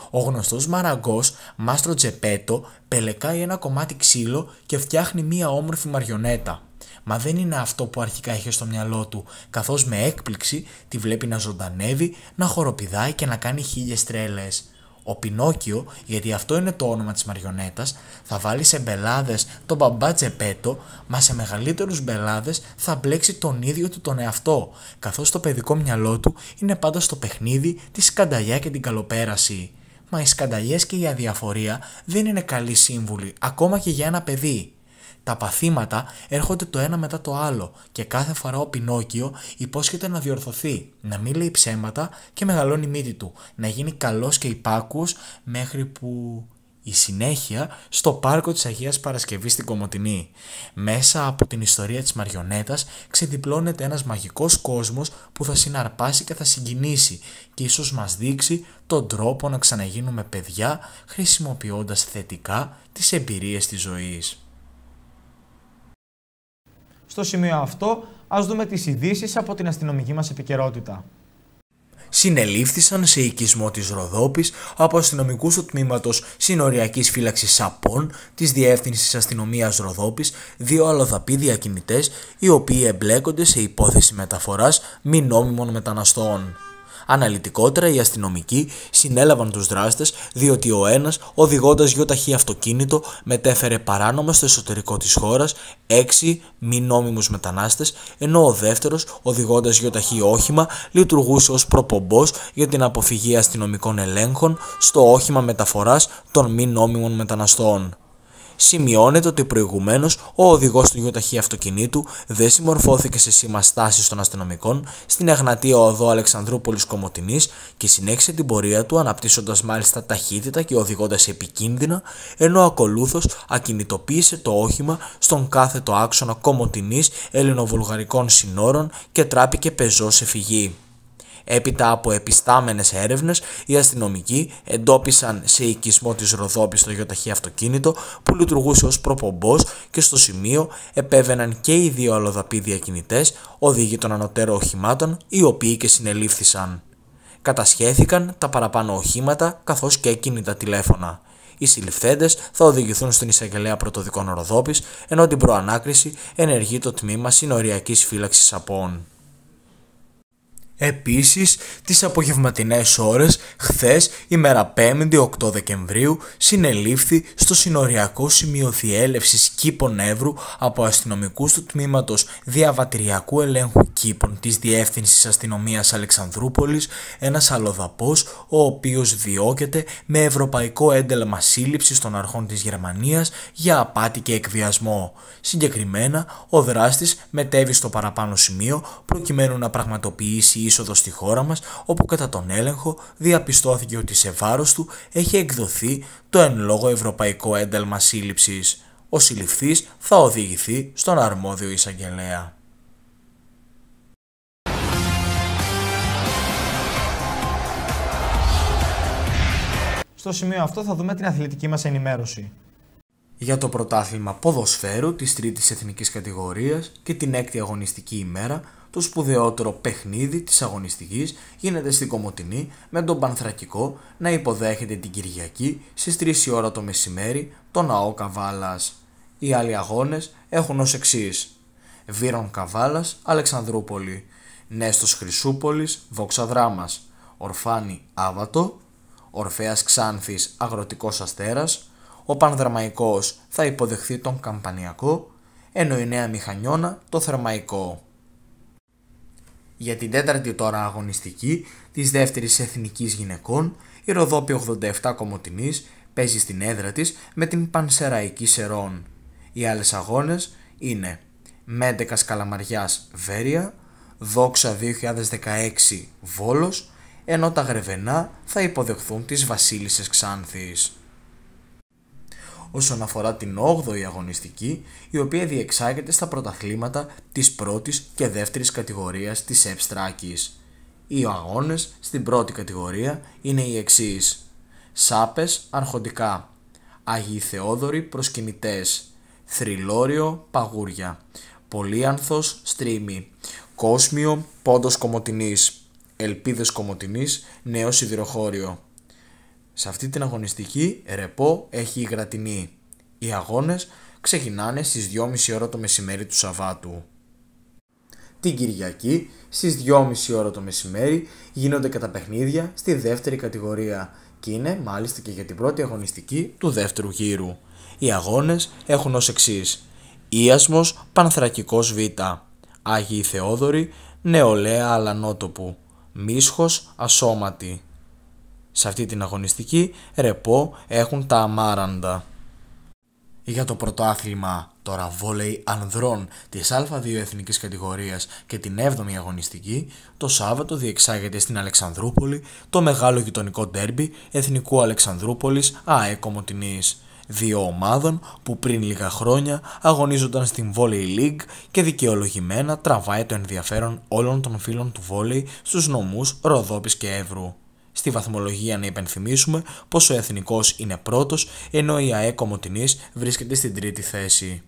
Ο γνωστός μαραγκός Μάστρο Τζεπέτο πελεκάει ένα κομμάτι ξύλο και φτιάχνει μία όμορφη μαριονέτα. Μα δεν είναι αυτό που αρχικά είχε στο μυαλό του, καθώς με έκπληξη τη βλέπει να ζωντανεύει, να χοροπηδάει και να κάνει χίλιες τρέλες. Ο Πινόκιο, γιατί αυτό είναι το όνομα της μαριονέτας, θα βάλει σε μπελάδες τον μπαμπά Τζεπέτο, μα σε μεγαλύτερους μπελάδες θα μπλέξει τον ίδιο του τον εαυτό, καθώς το παιδικό μυαλό του είναι πάντα στο παιχνίδι, τη σκανταλιά και την καλοπέραση. Μα οι σκανταλιές και η αδιαφορία δεν είναι καλοί σύμβουλοι, ακόμα και για ένα παιδί. Τα παθήματα έρχονται το ένα μετά το άλλο και κάθε φορά ο Πινόκιο υπόσχεται να διορθωθεί, να μην λέει ψέματα και μεγαλώνει μύτη του, να γίνει καλός και υπάκουος μέχρι που η συνέχεια στο πάρκο της Αγίας Παρασκευής στην Κομωτινή. Μέσα από την ιστορία της μαριονέτας ξεδιπλώνεται ένας μαγικός κόσμος που θα συναρπάσει και θα συγκινήσει και ίσως μας δείξει τον τρόπο να ξαναγίνουμε παιδιά χρησιμοποιώντας θετικά τις εμπειρίες της ζωής. Στο σημείο αυτό, ας δούμε τις ειδήσεις από την αστυνομική μας επικαιρότητα. Συνελήφθησαν σε οικισμό της Ροδόπης από αστυνομικούς του τμήματος συνοριακής φύλαξης ΣΑΠΟΝ της Διεύθυνσης Αστυνομίας Ροδόπης δύο αλλοδαποί διακινητές οι οποίοι εμπλέκονται σε υπόθεση μεταφοράς μη νόμιμων μεταναστών. Αναλυτικότερα, οι αστυνομικοί συνέλαβαν τους δράστες διότι ο ένας, οδηγώντας γιοταχή αυτοκίνητο, μετέφερε παράνομα στο εσωτερικό της χώρας έξι μη νόμιμους μετανάστες, ενώ ο δεύτερος, οδηγώντας γιοταχή όχημα, λειτουργούσε ως προπομπός για την αποφυγή αστυνομικών ελέγχων στο όχημα μεταφοράς των μη νόμιμων μεταναστών. Σημειώνεται ότι προηγουμένως ο οδηγός του γιοταχή αυτοκινήτου δεν συμμορφώθηκε σε σήμα στάσης των αστυνομικών στην Εγνατία Οδό Αλεξανδρούπολης Κομωτινής και συνέχισε την πορεία του αναπτύσσοντας μάλιστα ταχύτητα και οδηγώντας επικίνδυνα, ενώ ακολούθως ακινητοποίησε το όχημα στον κάθετο άξονα Κομωτινής Ελληνοβουλγαρικών συνόρων και τράπηκε πεζός σε φυγή. Έπειτα από επιστάμενες έρευνες, οι αστυνομικοί εντόπισαν σε οικισμό της Ροδόπης το γιοταχή αυτοκίνητο που λειτουργούσε ως προπομπός και στο σημείο επέβαιναν και οι δύο αλλοδαποί διακινητές, οδηγοί των ανωτέρων οχημάτων, οι οποίοι και συνελήφθησαν. Κατασχέθηκαν τα παραπάνω οχήματα καθώς και κινητά τηλέφωνα. Οι συλληφθέντες θα οδηγηθούν στην εισαγγελέα πρωτοδικών Ροδόπης, ενώ την προανάκριση ενεργεί το τμήμα συνοριακής φύλαξης απών. Επίσης, τις απογευματινές ώρες, χθες, ημέρα 5η 8 Δεκεμβρίου, συνελήφθη στο συνοριακό σημείο διέλευσης κήπων Εύρου από αστυνομικούς του τμήματος διαβατηριακού ελέγχου κήπων της Διεύθυνσης Αστυνομίας Αλεξανδρούπολης ένας αλλοδαπός ο οποίος διώκεται με ευρωπαϊκό έντελμα σύλληψης των αρχών της Γερμανίας για απάτη και εκβιασμό. Συγκεκριμένα, ο δράστης μετέβη στο παραπάνω σημείο προκειμένου να πραγματοποιήσει είσοδος στη χώρα μας, όπου κατά τον έλεγχο διαπιστώθηκε ότι σε βάρος του έχει εκδοθεί το εν λόγω ευρωπαϊκό ένταλμα σύλληψης. Ο συλληφθής θα οδηγηθεί στον αρμόδιο εισαγγελέα. Στο σημείο αυτό θα δούμε την αθλητική μας ενημέρωση. Για το πρωτάθλημα ποδοσφαίρου της τρίτης εθνικής κατηγορίας και την έκτη αγωνιστική ημέρα το σπουδαιότερο παιχνίδι της αγωνιστικής γίνεται στην Κομωτινή με τον Πανθρακικό να υποδέχεται την Κυριακή στις 3 η ώρα το μεσημέρι τον Ναό Καβάλας. Οι άλλοι αγώνες έχουν ως εξής. Βύρον Καβάλας, Αλεξανδρούπολη. Νέστος Χρυσούπολης, Δόξα Δράμας. Ορφάνη Άβατο. Ορφέας Ξάνθης, Αγροτικός Αστέρας. Ο Πανδραμαϊκός θα υποδεχθεί τον Καμπανιακό, ενώ η Νέα Μηχανιώνα το Θερμαϊκό για την τέταρτη τώρα αγωνιστική της δεύτερης εθνικής γυναικών, η Ροδόπη 87 Κομωτινής παίζει στην έδρα της με την Πανσεραϊκή Σερών. Οι άλλες αγώνες είναι Μέντεκας Καλαμαριάς Βέρεια, Δόξα 2016 Βόλος, ενώ τα Γρεβενά θα υποδεχθούν τις Βασίλισσες Ξάνθης όσον αφορά την 8η αγωνιστική, η οποία διεξάγεται στα πρωταθλήματα της πρώτης και δεύτερης κατηγορίας της Ευστράκης. Οι αγώνες στην πρώτη κατηγορία είναι οι εξής. Σάπες αρχοντικά, Αγίοι Θεόδωροι προσκυνητές, Θρυλόριο παγούρια, Πολύανθος στρίμι, Κόσμιο πόντος κομωτινής, Ελπίδες κομωτινής νέο σιδηροχώριο, Σε αυτή την αγωνιστική ρεπό έχει η Γρατινή. Οι αγώνες ξεκινάνε στις 2.30 ώρα το μεσημέρι του Σαββάτου. Την Κυριακή στις 2.30 ώρα το μεσημέρι γίνονται κατά παιχνίδια στη δεύτερη κατηγορία και είναι μάλιστα και για την πρώτη αγωνιστική του δεύτερου γύρου. Οι αγώνες έχουν ως εξής. Ιασμος Πανθρακικός Β. Άγιοι Θεόδωροι Νεολαία Αλανότοπου. Μίσχος Ασώματη. Σε αυτή την αγωνιστική ρεπό έχουν τα αμάραντα. Για το πρωτάθλημα τώρα βόλεϊ ανδρών της Α2 εθνικής κατηγορίας και την 7η αγωνιστική, το Σάββατο διεξάγεται στην Αλεξανδρούπολη το μεγάλο γειτονικό ντέρμπι Εθνικού Αλεξανδρούπολης ΑΕ Κομωτινής δύο ομάδων που πριν λίγα χρόνια αγωνίζονταν στην Volley League και δικαιολογημένα τραβάει το ενδιαφέρον όλων των φίλων του βόλεϊ στους νομούς Ροδόπης και Εύρου. Στη βαθμολογία να υπενθυμίσουμε πως ο Εθνικός είναι πρώτος ενώ η ΑΕ Κομωτινής βρίσκεται στην τρίτη θέση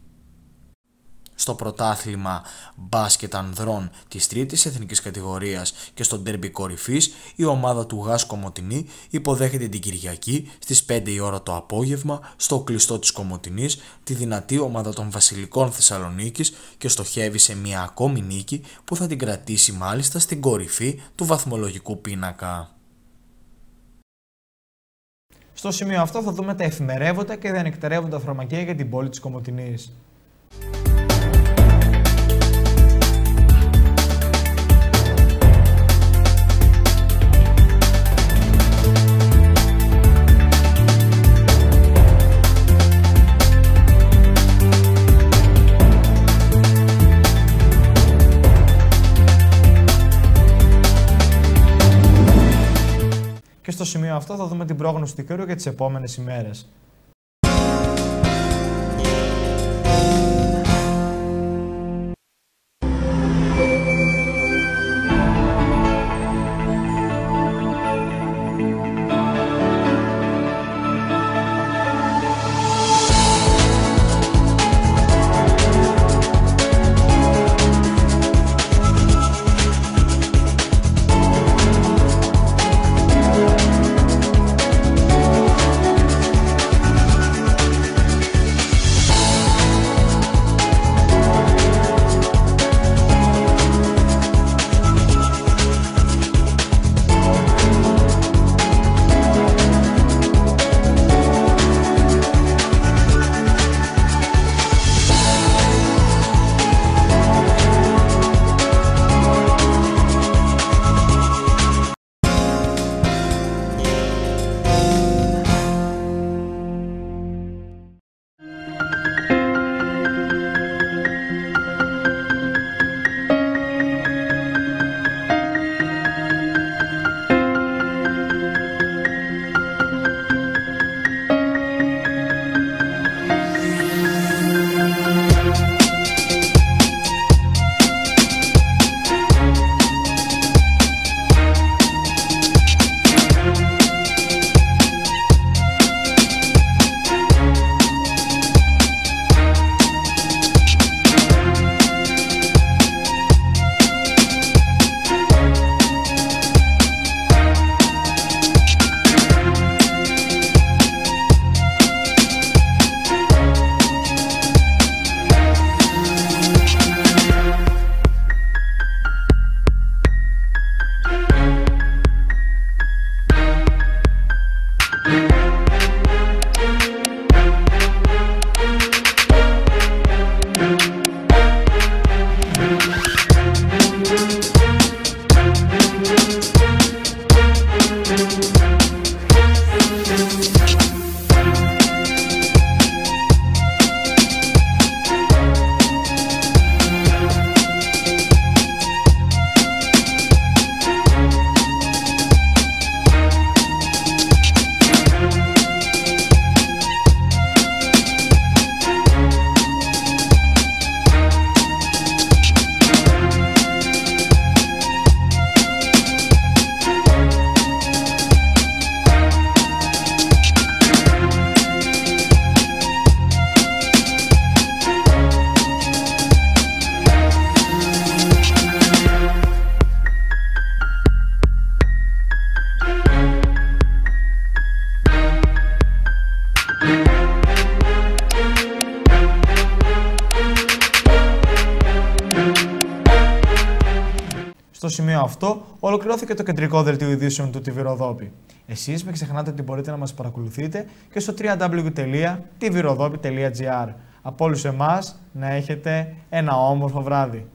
στο πρωτάθλημα μπάσκετ ανδρών της τρίτης εθνικής κατηγορίας και στο ντέρμπι κορυφής, η ομάδα του ΓΑΣ Κομωτινή υποδέχεται την Κυριακή στις 5 η ώρα το απόγευμα στο κλειστό της Κομωτινής τη δυνατή ομάδα των Βασιλικών Θεσσαλονίκης και στοχεύει σε μια ακόμη νίκη που θα την κρατήσει μάλιστα στην κορυφή του βαθμολογικού πίνακα. Στο σημείο αυτό θα δούμε τα εφημερεύοντα και διανεκτερεύοντα φαρμακεία για την πόλη της Κομωτινής. Στο σημείο αυτό θα δούμε την πρόγνωση του καιρού για τις επόμενες ημέρες. 8 ολοκληρώθηκε το κεντρικό δελτίο ειδήσεων του TV Ροδόπη. Εσείς μην ξεχνάτε ότι μπορείτε να μας παρακολουθείτε και στο www.tvrodopy.gr. Από όλους εμάς να έχετε ένα όμορφο βράδυ.